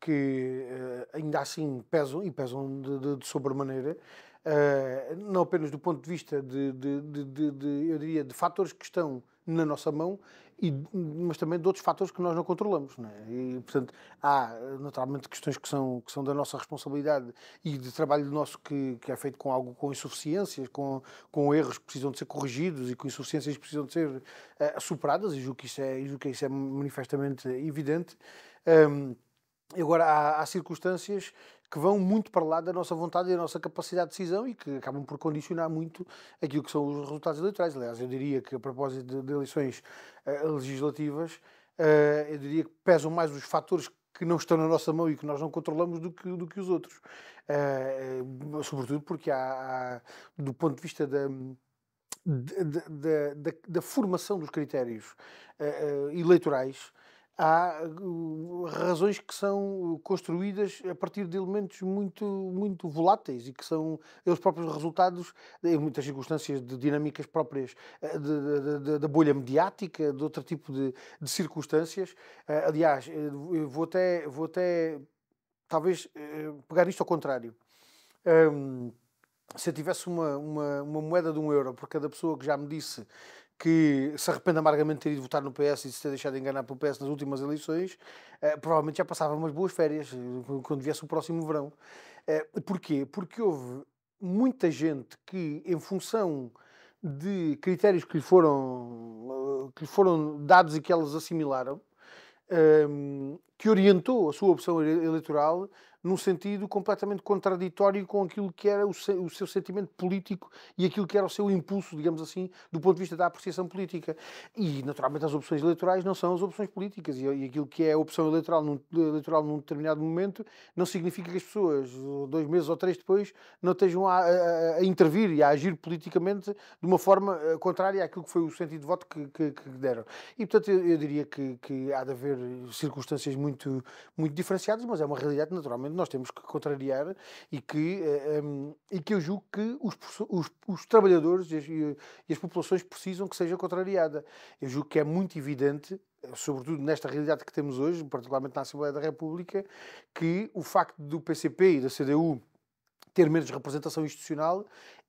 Speaker 2: que uh, ainda assim pesam e pesam de, de, de sobremaneira, uh, não apenas do ponto de vista de, de, eu diria, de fatores que estão na nossa mão, e, mas também de outros fatores que nós não controlamos. Não é? E, portanto, há naturalmente questões que são, que são da nossa responsabilidade e de trabalho nosso que, que é feito com algo com insuficiências, com, com erros que precisam de ser corrigidos e com insuficiências que precisam de ser uh, superadas, e julgo que isso é, julgo que isso é manifestamente evidente. Um, Agora, há, há, circunstâncias que vão muito para lá da nossa vontade e da nossa capacidade de decisão e que acabam por condicionar muito aquilo que são os resultados eleitorais. Aliás, eu diria que, a propósito de, de eleições uh, legislativas, uh, eu diria que pesam mais os fatores que não estão na nossa mão e que nós não controlamos do que, do que os outros. Uh, sobretudo porque há, há, do ponto de vista da, da, da, da formação dos critérios eleitorais, há uh, razões que são construídas a partir de elementos muito, muito voláteis e que são os próprios resultados, em muitas circunstâncias, de dinâmicas próprias eh, da bolha mediática, de outro tipo de, de circunstâncias. Uh, aliás, eu vou até, vou até talvez uh, pegar isto ao contrário. Se eu tivesse uma, uma, uma moeda de um euro por cada pessoa que já me disse que se arrepende amargamente de ter ido votar no PS e de se ter deixado de enganar pelo PS nas últimas eleições, eh, provavelmente já passava umas boas férias eh, quando viesse o próximo verão. Eh, porquê? Porque houve muita gente que, em função de critérios que lhe foram, que lhe foram dados e que elas assimilaram, que orientou a sua opção eleitoral num sentido completamente contraditório com aquilo que era o seu, o seu, sentimento político e aquilo que era o seu impulso, digamos assim, do ponto de vista da apreciação política. E, naturalmente, as opções eleitorais não são as opções políticas. E, e aquilo que é a opção eleitoral num, eleitoral num determinado momento não significa que as pessoas, dois meses ou três depois, não estejam a, a, a intervir e a agir politicamente de uma forma eh, contrária àquilo que foi o sentido de voto que, que, que deram. E, portanto, eu, eu diria que, que, há de haver circunstâncias muito, muito diferenciadas, mas é uma realidade, naturalmente, nós temos que contrariar e que, um, eh, ehm, e que eu julgo que os, os, os trabalhadores e as, e as, populações precisam que seja contrariada. Eu julgo que é muito evidente, sobretudo nesta realidade que temos hoje, particularmente na Assembleia da República, que o facto do PCP e da CDU ter menos representação institucional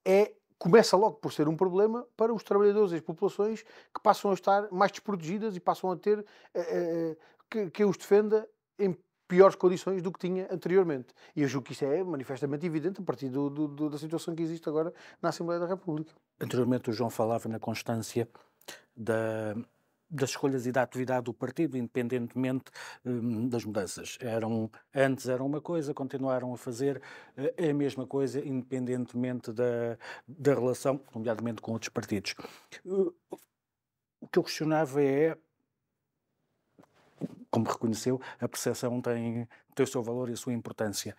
Speaker 2: é começa logo por ser um problema para os trabalhadores e as populações que passam a estar mais desprotegidas e passam a ter uh, que, que os defenda em piores condições do que tinha anteriormente. E eu julgo que isto é manifestamente evidente a partir do, do, da situação que existe agora na Assembleia da República.
Speaker 1: Anteriormente o João falava na constância da, das escolhas e da atividade do partido, independentemente hum, das mudanças. Eram, antes eram uma coisa, continuaram a fazer uh, a mesma coisa, independentemente da, da relação, nomeadamente com outros partidos. Uh, o que eu questionava é como reconheceu, a percepção tem, tem o seu valor e a sua importância.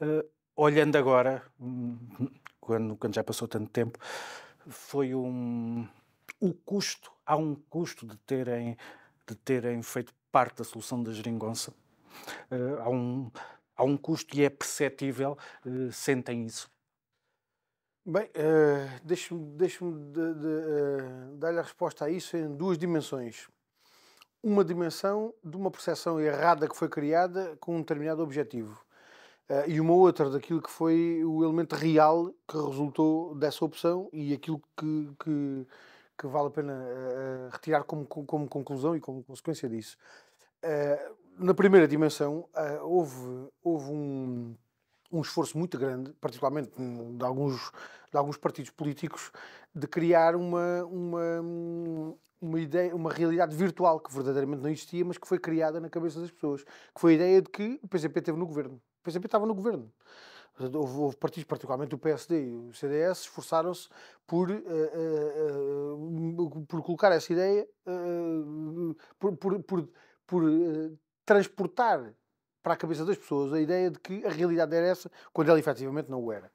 Speaker 1: Uh, olhando agora, hum, quando, quando já passou tanto tempo, foi um. O custo, há um custo de terem, de terem feito parte da solução da geringonça. Uh, há, um, há um custo e é perceptível, uh, sentem isso.
Speaker 2: Bem, uh, deixe-me deixe de, de, uh, dar-lhe a resposta a isso em duas dimensões uma dimensão de uma percepção errada que foi criada com um determinado objetivo. Uh, e uma outra daquilo que foi o elemento real que resultou dessa opção e aquilo que, que, que vale a pena uh, retirar como, como conclusão e como consequência disso. Uh, na primeira dimensão, houve, houve um, um esforço muito grande, particularmente de alguns, de alguns partidos políticos, de criar uma, uma, uma ideia, uma realidade virtual que verdadeiramente não existia, mas que foi criada na cabeça das pessoas, que foi a ideia de que o PCP esteve no governo. O PCP estava no governo. Houve, houve, partidos, particularmente o PSD e o CDS, esforçaram-se por, uh, uh, uh, por colocar essa ideia, por, por, por, por transportar para a cabeça das pessoas a ideia de que a realidade era essa, quando ela efetivamente não o era.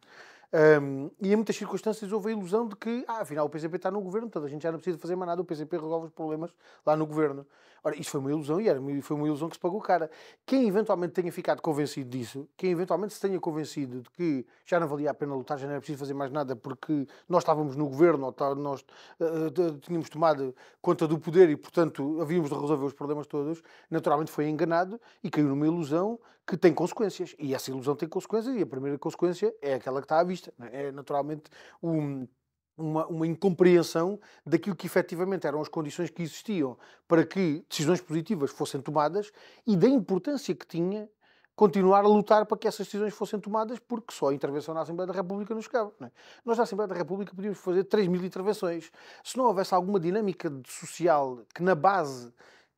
Speaker 2: Um, e em muitas circunstâncias houve a ilusão de que, ah, afinal, o PCP está no governo, toda a gente já não precisa fazer mais nada, o PCP resolve os problemas lá no governo. Ora, isso foi uma ilusão e era, foi uma ilusão que se pagou cara. Quem eventualmente tenha ficado convencido disso, quem eventualmente se tenha convencido de que já não valia a pena lutar, já não era preciso fazer mais nada porque nós estávamos no governo, ou nós uh, tínhamos tomado conta do poder e, portanto, havíamos de resolver os problemas todos, naturalmente foi enganado e caiu numa ilusão que tem consequências. E essa ilusão tem consequências e a primeira consequência é aquela que está à vista. É, é naturalmente um uma, uma, incompreensão daquilo que efetivamente eram as condições que existiam para que decisões positivas fossem tomadas e da importância que tinha continuar a lutar para que essas decisões fossem tomadas, porque só a intervenção na Assembleia da República nos cabe. É? Nós, na Assembleia da República, podíamos fazer 3 mil intervenções. Se não houvesse alguma dinâmica social que, na base,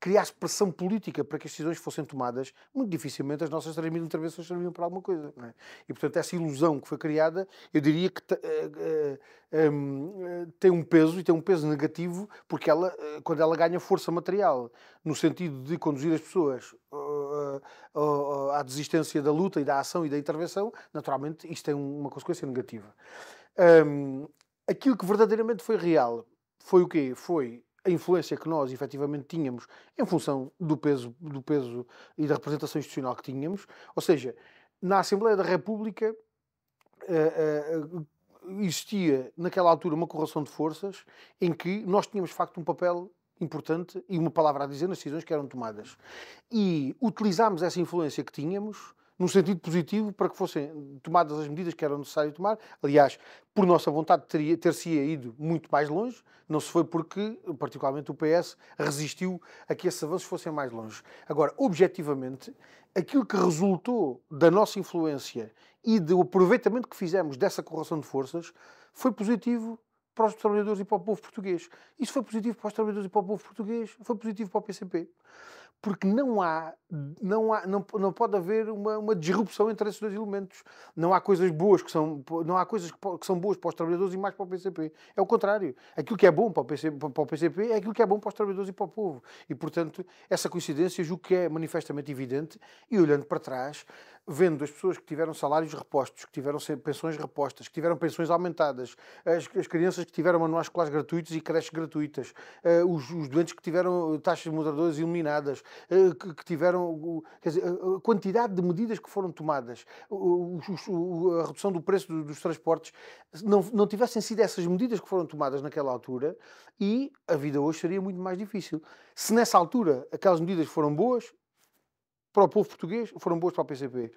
Speaker 2: criasse pressão política para que as decisões fossem tomadas, muito dificilmente as nossas 3 mil intervenções serviam para alguma coisa. É? E, portanto, essa ilusão que foi criada, eu diria que uh, uh, um, tem um peso, e tem um peso negativo, porque ela, quando ela ganha força material, no sentido de conduzir as pessoas à desistência da luta e da ação e da intervenção, naturalmente isto tem uma consequência negativa. Um, aquilo que verdadeiramente foi real foi o quê? Foi a influência que nós efetivamente tínhamos em função do peso, do peso e da representação institucional que tínhamos, ou seja, na Assembleia da República uh, uh, existia naquela altura uma correlação de forças em que nós tínhamos de facto um papel importante e uma palavra a dizer nas decisões que eram tomadas. E utilizámos essa influência que tínhamos num sentido positivo para que fossem tomadas as medidas que eram necessárias tomar. Aliás, por nossa vontade, teria, ter-se ido muito mais longe, não se foi porque, particularmente, o PS resistiu a que esses avanços fossem mais longe. Agora, objetivamente, aquilo que resultou da nossa influência e do aproveitamento que fizemos dessa correlação de forças foi positivo para os trabalhadores e para o povo português. Isso foi positivo para os trabalhadores e para o povo português, foi positivo para o PCP porque não há, não, há, não, não pode haver uma, uma disrupção entre esses dois elementos. Não há coisas boas que são, não há coisas que são boas para os trabalhadores e mais para o PCP. É o contrário. Aquilo que é bom para o, PCP, para o PCP é aquilo que é bom para os trabalhadores e para o povo. E, portanto, essa coincidência julgo que é manifestamente evidente e, olhando para trás, vendo as pessoas que tiveram salários repostos, que tiveram pensões repostas, que tiveram pensões aumentadas, as, as crianças que tiveram manuais escolares gratuitos e creches gratuitas, uh, os, os, doentes que tiveram taxas moderadoras iluminadas, uh, que, que, tiveram quer dizer, a quantidade de medidas que foram tomadas, a redução do preço dos, dos transportes, não, não tivessem sido essas medidas que foram tomadas naquela altura e a vida hoje seria muito mais difícil. Se nessa altura aquelas medidas foram boas, para o povo português, foram boas para o PCP.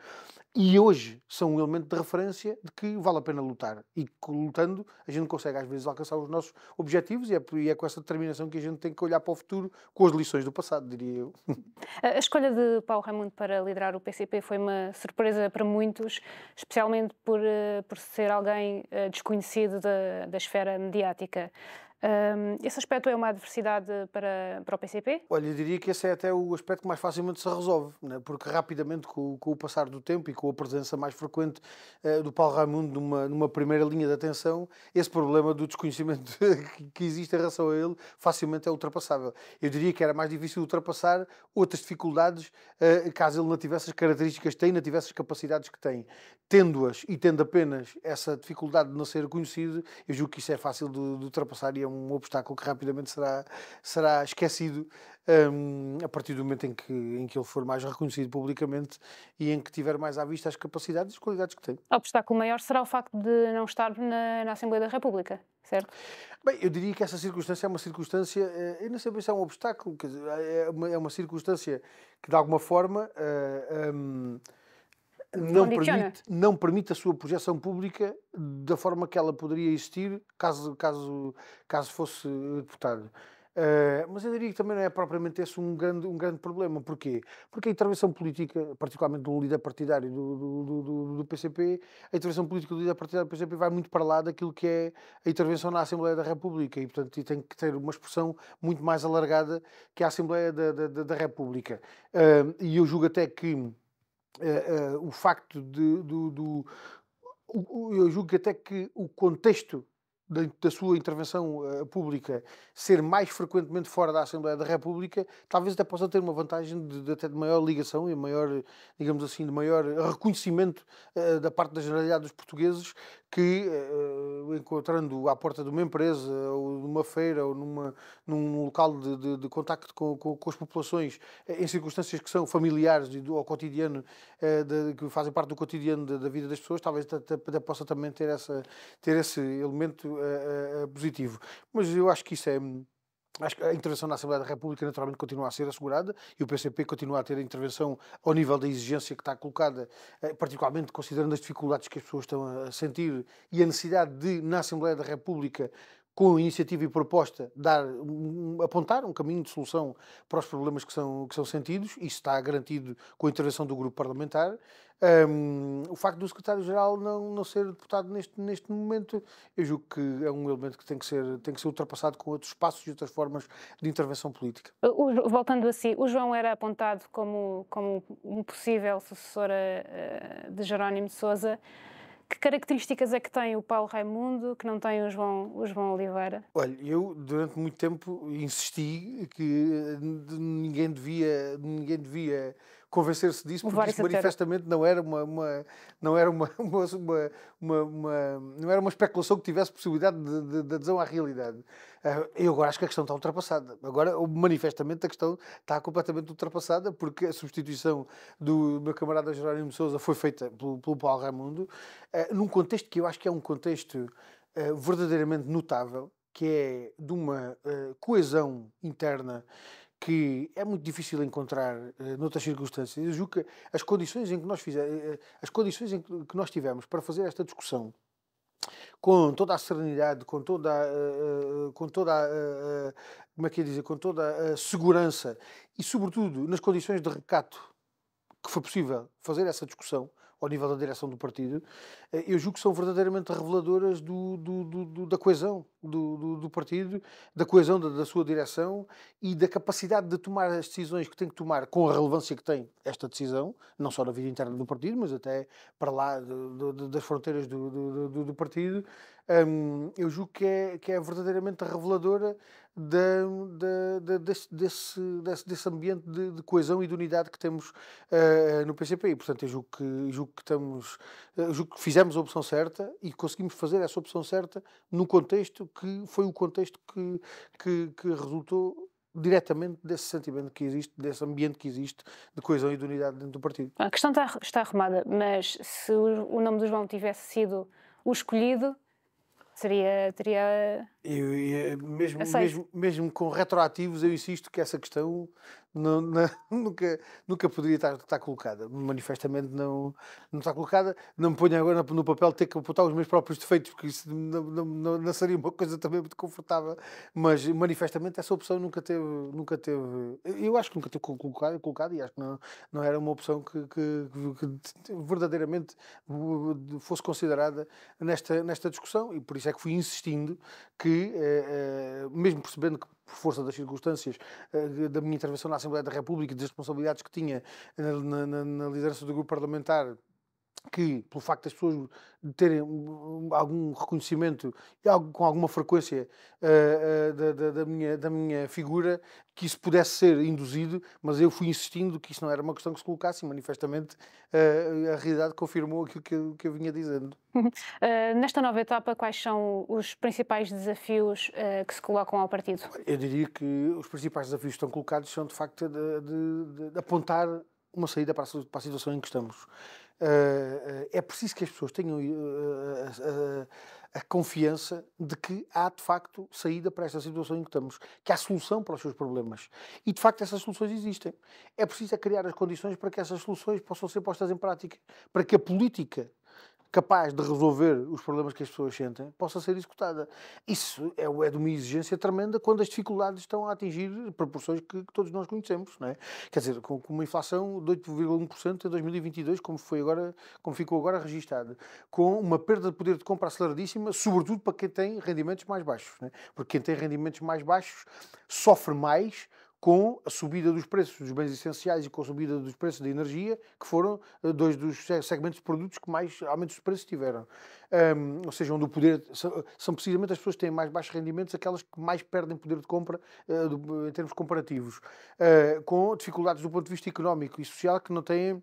Speaker 2: E hoje são um elemento de referência de que vale a pena lutar. E lutando, a gente consegue às vezes alcançar os nossos objetivos e é, e é com essa determinação que a gente tem que olhar para o futuro com as lições do passado, diria eu.
Speaker 3: A escolha de Paulo Raimundo para liderar o PCP foi uma surpresa para muitos, especialmente por, eh, por ser alguém eh, desconhecido da, da esfera mediática. Um, esse aspecto é uma adversidade para, para o PCP?
Speaker 2: Olha, eu diria que esse é até o aspecto que mais facilmente se resolve, né? porque rapidamente, com, com, o passar do tempo e com a presença mais frequente uh, do Paulo Raimundo numa, numa primeira linha de atenção, esse problema do desconhecimento que existe em relação a ele facilmente é ultrapassável. Eu diria que era mais difícil ultrapassar outras dificuldades uh, caso ele não tivesse as características que tem, não tivesse as capacidades que tem. Tendo-as e tendo apenas essa dificuldade de não ser conhecido, eu julgo que isso é fácil de, de ultrapassar e é um obstáculo que rapidamente será, será esquecido um, a partir do momento em que, em que ele for mais reconhecido publicamente e em que tiver mais à vista as capacidades e as qualidades que tem.
Speaker 3: O obstáculo maior será o facto de não estar na, na Assembleia da República, certo?
Speaker 2: Bem, eu diria que essa circunstância é uma circunstância, eh, eu não sei se é um obstáculo, quer dizer, é, uma, é uma circunstância que de alguma forma. Uh, um, não permite, não permite a sua projeção pública da forma que ela poderia existir caso, caso, caso fosse deputado. Uh, mas eu diria que também não é propriamente esse um grande, um grande problema. Porquê? Porque a intervenção política, particularmente do líder partidário do, do, do, do, PCP, a intervenção política do líder partidário do PCP vai muito para lá daquilo que é a intervenção na Assembleia da República e, portanto, tem que ter uma expressão muito mais alargada que a Assembleia da, da, da República. Uh, e eu julgo até que o facto de, do, do, eu julgo até que o contexto da, da, sua intervenção uh, pública ser mais frequentemente fora da Assembleia da República, talvez até possa ter uma vantagem de, de até de maior ligação e maior, digamos assim, de maior reconhecimento uh, da parte da generalidade dos portugueses que, uh, encontrando à porta de uma empresa ou numa feira ou numa, num local de, de, de contacto com, com, com, as populações, em circunstâncias que são familiares e do, ao cotidiano, de, que fazem parte do cotidiano da, da, vida das pessoas, talvez até, até possa também ter, essa, ter esse elemento uh, positivo. Mas eu acho que isso é. Acho que a intervenção na Assembleia da República naturalmente continua a ser assegurada e o PCP continua a ter a intervenção ao nível da exigência que está colocada, particularmente considerando as dificuldades que as pessoas estão a sentir e a necessidade de, na Assembleia da República, com iniciativa e proposta, dar, um, apontar um caminho de solução para os problemas que são, que são sentidos. Isso está garantido com a intervenção do grupo parlamentar. Um, o facto do secretário-geral não, não ser deputado neste, neste momento, eu julgo que é um elemento que tem que, ser, tem que ser ultrapassado com outros passos e outras formas de intervenção política.
Speaker 3: Voltando a si, o João era apontado como, como um possível sucessor uh, de Jerónimo de Sousa. Que características é que tem o Paulo Raimundo que não tem o João, o João Oliveira?
Speaker 2: Olha, eu durante muito tempo insisti que ninguém devia, ninguém devia convencer-se disso, porque isso manifestamente não era uma, uma não era uma, uma, uma, uma, não era uma especulação que tivesse possibilidade de, de, de adesão à realidade. Uh, eu agora acho que a questão está ultrapassada. Agora, manifestamente, a questão está completamente ultrapassada, porque a substituição do meu camarada Jerónimo Souza foi feita pelo, pelo Paulo Raimundo, uh, num contexto que eu acho que é um contexto uh, verdadeiramente notável, que é de uma coesão interna que é muito difícil encontrar uh, noutras circunstâncias. Eu julgo que as condições em que nós fizemos, uh, as condições em que nós tivemos para fazer esta discussão com toda a serenidade, com toda, uh, com toda a, como é que dizer, com toda a segurança e sobretudo nas condições de recato que foi possível fazer essa discussão, ao nível da direção do partido, eh, eu julgo que são verdadeiramente reveladoras do, do, do, da coesão do, do, partido, da coesão da, da, sua direção e da capacidade de tomar as decisões que tem que tomar com a relevância que tem esta decisão, não só na vida interna do partido, mas até para lá das fronteiras do, do partido. Um, eu julgo que é, que é verdadeiramente reveladora da, da, desse, desse, desse, ambiente de, de, coesão e de unidade que temos uh, no PCP. E, portanto, eu julgo que, julgo que estamos, uh, julgo que fizemos a opção certa e conseguimos fazer essa opção certa no contexto que foi o contexto que, que, que resultou diretamente desse sentimento que existe, desse ambiente que existe de coesão e de unidade dentro do partido.
Speaker 3: A questão está, está arrumada, mas se o, o nome do João tivesse sido o escolhido, seria teria
Speaker 2: eu, eu, mesmo, mesmo, mesmo com retroativos eu insisto que essa questão não, não, nunca, nunca poderia estar, estar colocada. Manifestamente não, não está colocada. Não me ponho agora no papel ter que apontar os meus próprios defeitos, porque isso não, não, não, seria uma coisa também muito confortável. Mas manifestamente essa opção nunca teve. Nunca teve eu acho que nunca teve colocado, colocado e acho que não, não era uma opção que, que, que verdadeiramente fosse considerada nesta, nesta discussão. E por isso é que fui insistindo que, eh, eh, mesmo percebendo que por força das circunstâncias uh, da minha intervenção na Assembleia da República e das responsabilidades que tinha na, na, na liderança do grupo parlamentar, que, pelo facto das pessoas terem algum reconhecimento com alguma frequência uh, uh, da, da, da, minha, da minha figura, que isso pudesse ser induzido, mas eu fui insistindo que isso não era uma questão que se colocasse e manifestamente uh, a realidade confirmou aquilo que eu, que eu vinha dizendo.
Speaker 3: nesta nova etapa, quais são os principais desafios que se colocam ao partido?
Speaker 2: Eu diria que os principais desafios que estão colocados são, de facto, de, de, de apontar uma saída para a, situação em que estamos. Uh, é preciso que as pessoas tenham uh, a confiança de que há de facto saída para esta situação em que estamos, que há solução para os seus problemas. E de facto essas soluções existem. É preciso é criar as condições para que essas soluções possam ser postas em prática, para que a política capaz de resolver os problemas que as pessoas sentem possa ser executada. Isso é, é de uma exigência tremenda quando as dificuldades estão a atingir proporções que, que todos nós conhecemos, não é? Quer dizer, com, com uma inflação de 8,1% em 2022, como foi agora, como ficou agora registado, com uma perda de poder de compra aceleradíssima, sobretudo para quem tem rendimentos mais baixos, é? Porque quem tem rendimentos mais baixos sofre mais com a subida dos preços dos bens essenciais e com a subida dos preços da energia, que foram eh, dois dos segmentos de produtos que mais aumentos de preços tiveram. Um, ou seja, onde o poder. São, precisamente as pessoas que têm mais baixos rendimentos aquelas que mais perdem poder de compra uh, do, em termos comparativos, uh, com dificuldades do ponto de vista económico e social que não têm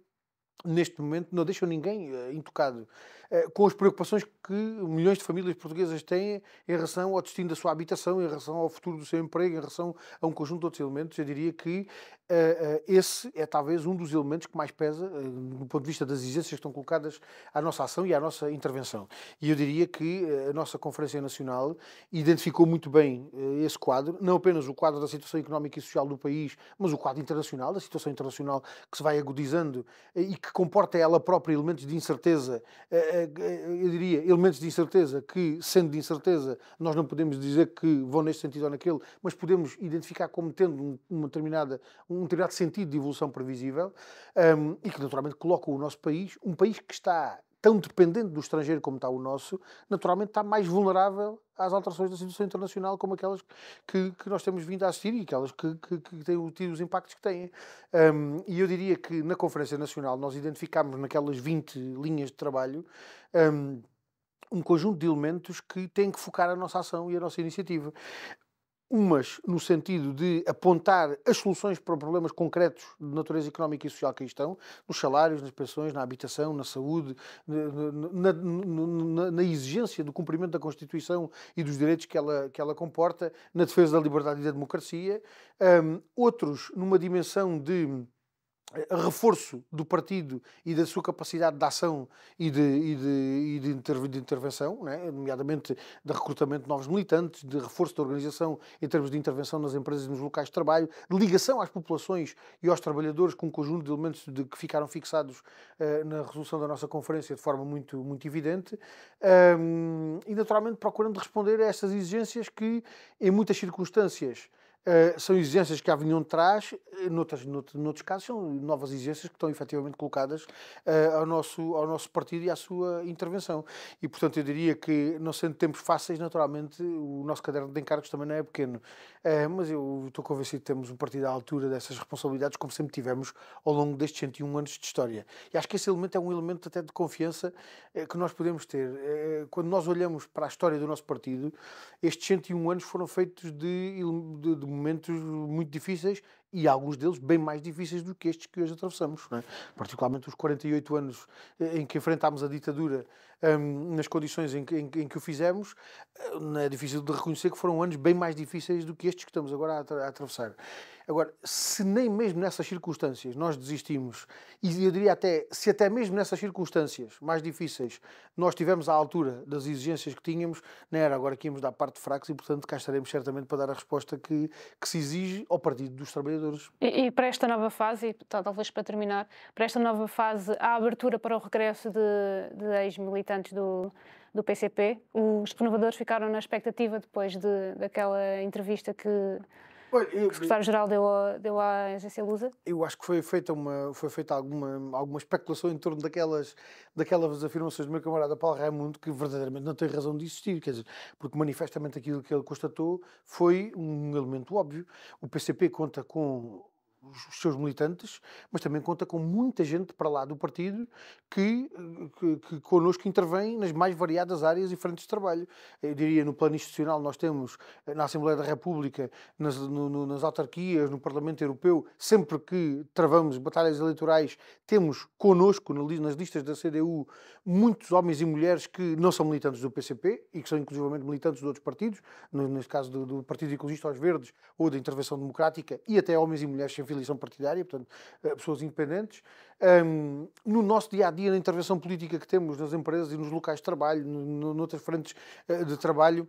Speaker 2: neste momento não deixam ninguém uh, intocado. Uh, com as preocupações que milhões de famílias portuguesas têm em relação ao destino da sua habitação, em relação ao futuro do seu emprego, em relação a um conjunto de outros elementos, eu diria que uh, esse é talvez um dos elementos que mais pesa do ponto de vista das exigências que estão colocadas à nossa ação e à nossa intervenção. E eu diria que a nossa Conferência Nacional identificou muito bem esse quadro, não apenas o quadro da situação económica e social do país, mas o quadro internacional, da situação internacional que se vai agudizando e que comporta ela própria elementos de incerteza, eh, eh, eu diria, elementos de incerteza que, sendo de incerteza, nós não podemos dizer que vão neste sentido ou naquele, mas podemos identificar como tendo uma determinada, um determinado sentido de evolução previsível um, ehm, e que naturalmente coloca o nosso país, um país que está tão dependente do estrangeiro como está o nosso, naturalmente está mais vulnerável às alterações da situação internacional como aquelas que, que nós temos vindo a assistir e aquelas que, que, que têm tido os impactos que têm. Um, e eu diria que na Conferência Nacional nós identificámos naquelas 20 linhas de trabalho um, um conjunto de elementos que têm que focar a nossa ação e a nossa iniciativa umas no sentido de apontar as soluções para problemas concretos de natureza económica e social que aí estão, nos salários, nas pensões, na habitação, na saúde, na, na, na, exigência do cumprimento da Constituição e dos direitos que ela, que ela comporta, na defesa da liberdade e da democracia. Um, outros numa dimensão de reforço do partido e da sua capacidade de ação e de, e de, e de, de intervenção, né? nomeadamente de recrutamento de novos militantes, de reforço da organização em termos de intervenção nas empresas e nos locais de trabalho, de ligação às populações e aos trabalhadores com um conjunto de elementos de, que ficaram fixados uh, na resolução da nossa conferência de forma muito, muito evidente um, e naturalmente procurando responder a estas exigências que em muitas circunstâncias Uh, são exigências que a de trás, eh, noutras, noutros, noutros casos são novas exigências que estão efetivamente colocadas uh, ao, nosso, ao nosso partido e à sua intervenção. E, portanto, eu diria que, não sendo tempos fáceis, naturalmente, o nosso caderno de encargos também não é pequeno. Uh, mas eu estou convencido que temos um partido à altura dessas responsabilidades, como sempre tivemos ao longo destes 101 anos de história. E acho que esse elemento é um elemento até de confiança que nós podemos ter. quando nós olhamos para a história do nosso partido, estes 101 anos foram feitos de, de, de momentos muito difíceis e alguns deles bem mais difíceis do que estes que hoje atravessamos. É? Particularmente os 48 anos eh, em que enfrentámos a ditadura um, nas condições em que, em, em que, o fizemos, eh, é difícil de reconhecer que foram anos bem mais difíceis do que estes que estamos agora a, a atravessar. Agora, se nem mesmo nessas circunstâncias nós desistimos, e eu diria até, se até mesmo nessas circunstâncias mais difíceis nós estivemos à altura das exigências que tínhamos, não era agora que íamos dar parte de fracos e, portanto, cá estaremos certamente para dar a resposta que, que se exige ao Partido dos Trabalhadores.
Speaker 3: E, e para esta nova fase, e talvez para terminar, para esta nova fase, há abertura para o regresso de, de ex-militantes do do PCP. Os renovadores ficaram na expectativa depois de, daquela entrevista que Olha, eu, o secretário-geral deu, deu à agência Lusa?
Speaker 2: Eu acho que foi feita, uma, foi feita alguma, alguma especulação em torno daquelas, daquelas afirmações do meu camarada Paulo Raimundo que verdadeiramente não tem razão de existir, quer dizer, porque manifestamente aquilo que ele constatou foi um elemento óbvio. O PCP conta com os seus militantes, mas também conta com muita gente para lá do partido que, que, que connosco intervém nas mais variadas áreas e frentes de trabalho. Eu diria, no plano institucional, nós temos na Assembleia da República, nas, no, nas autarquias, no Parlamento Europeu, sempre que travamos batalhas eleitorais, temos connosco nas listas da CDU muitos homens e mulheres que não são militantes do PCP e que são inclusivamente militantes de outros partidos, neste caso do, do Partido Ecologista aos Verdes ou da Intervenção Democrática, e até homens e mulheres sem filiação partidária, portanto, eh, pessoas independentes. Um, no nosso dia a dia, na intervenção política que temos nas empresas e nos locais de trabalho, noutras frentes eh, de trabalho,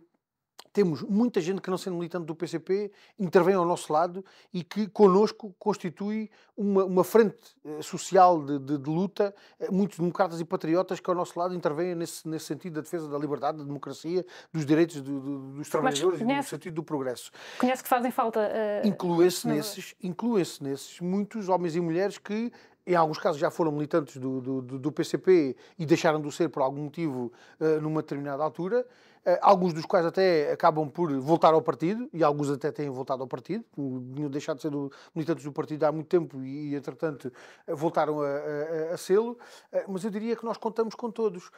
Speaker 2: temos muita gente que não sendo militante do PCP intervém ao nosso lado e que connosco constitui uma, uma frente eh, social de, de, de, luta, eh, muitos democratas e patriotas que ao nosso lado intervêm nesse, nesse sentido da defesa da liberdade, da democracia, dos direitos do, do, dos trabalhadores conhece, e no sentido do progresso.
Speaker 3: Conhece que fazem falta... Uh,
Speaker 2: incluem-se nesses, incluem nesses muitos homens e mulheres que em alguns casos já foram militantes do, do, do PCP e deixaram de o ser por algum motivo uh, numa determinada altura. Uh, alguns dos quais até acabam por voltar ao partido, e alguns até têm voltado ao partido, tinham deixado de ser militantes do partido há muito tempo e, entretanto, voltaram a, a, a sê-lo. Uh, mas eu diria que nós contamos com todos,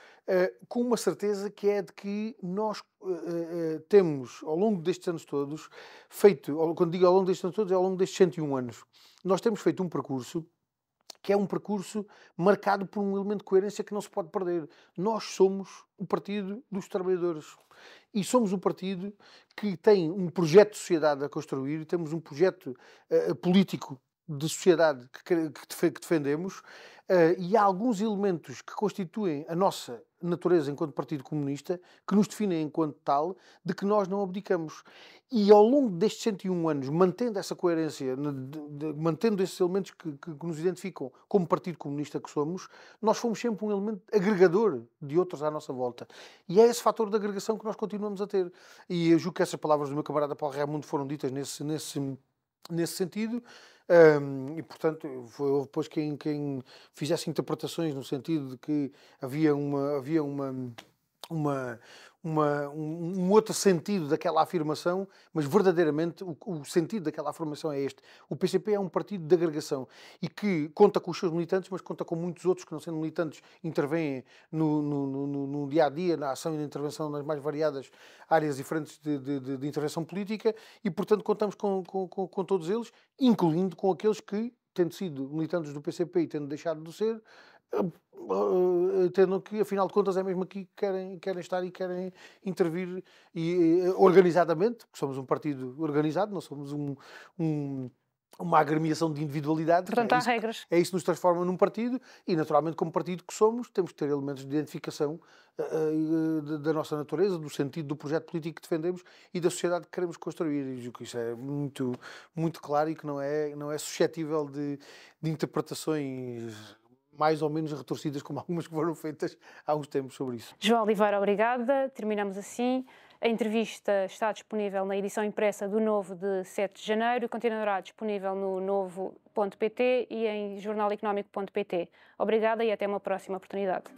Speaker 2: com uma certeza que é de que nós temos, ao longo destes anos todos, feito, quando digo ao longo destes anos todos, é ao longo destes 101 anos, nós temos feito um percurso que é um percurso marcado por um elemento de coerência que não se pode perder. Nós somos o Partido dos Trabalhadores. E somos o partido que tem um projeto de sociedade a construir, temos um projeto uh, político de sociedade que, que, defendemos, uh, e há alguns elementos que constituem a nossa natureza enquanto Partido Comunista, que nos definem enquanto tal, de que nós não abdicamos. E ao longo destes 101 anos, mantendo essa coerência, de, de, mantendo esses elementos que, que, que, nos identificam como Partido Comunista que somos, nós fomos sempre um elemento agregador de outros à nossa volta. E é esse fator de agregação que nós continuamos a ter. E eu julgo que essas palavras do meu camarada Paulo Raimundo foram ditas nesse, nesse, nesse sentido. Um, e, portanto, foi depois quem, quem fizesse interpretações no sentido de que havia uma, havia uma, uma, uma, um, um, outro sentido daquela afirmação, mas verdadeiramente o, o, sentido daquela afirmação é este. O PCP é um partido de agregação e que conta com os seus militantes, mas conta com muitos outros que, não sendo militantes, intervêm no, no, no, no dia a dia, na ação e na intervenção nas mais variadas áreas diferentes de, de, de, de intervenção política e, portanto, contamos com, com, com, com todos eles, incluindo com aqueles que, tendo sido militantes do PCP e tendo deixado de ser, tendo que, afinal de contas, é mesmo aqui que querem, querem estar e querem intervir e, organizadamente, porque somos um partido organizado, não somos um, um uma agremiação de individualidade.
Speaker 3: Portanto,
Speaker 2: é
Speaker 3: há regras.
Speaker 2: É isso que nos transforma num partido e, naturalmente, como partido que somos, temos que ter elementos de identificação uh, uh, da nossa natureza, do sentido do projeto político que defendemos e da sociedade que queremos construir. E que isso é muito, muito claro e que não é, não é suscetível de, de interpretações mais ou menos retorcidas, como algumas que foram feitas há uns tempos sobre isso.
Speaker 3: João Oliveira, obrigada. Terminamos assim. A entrevista está disponível na edição impressa do Novo de 7 de janeiro e continuará disponível no novo.pt e em jornaleconómico.pt. Obrigada e até uma próxima oportunidade.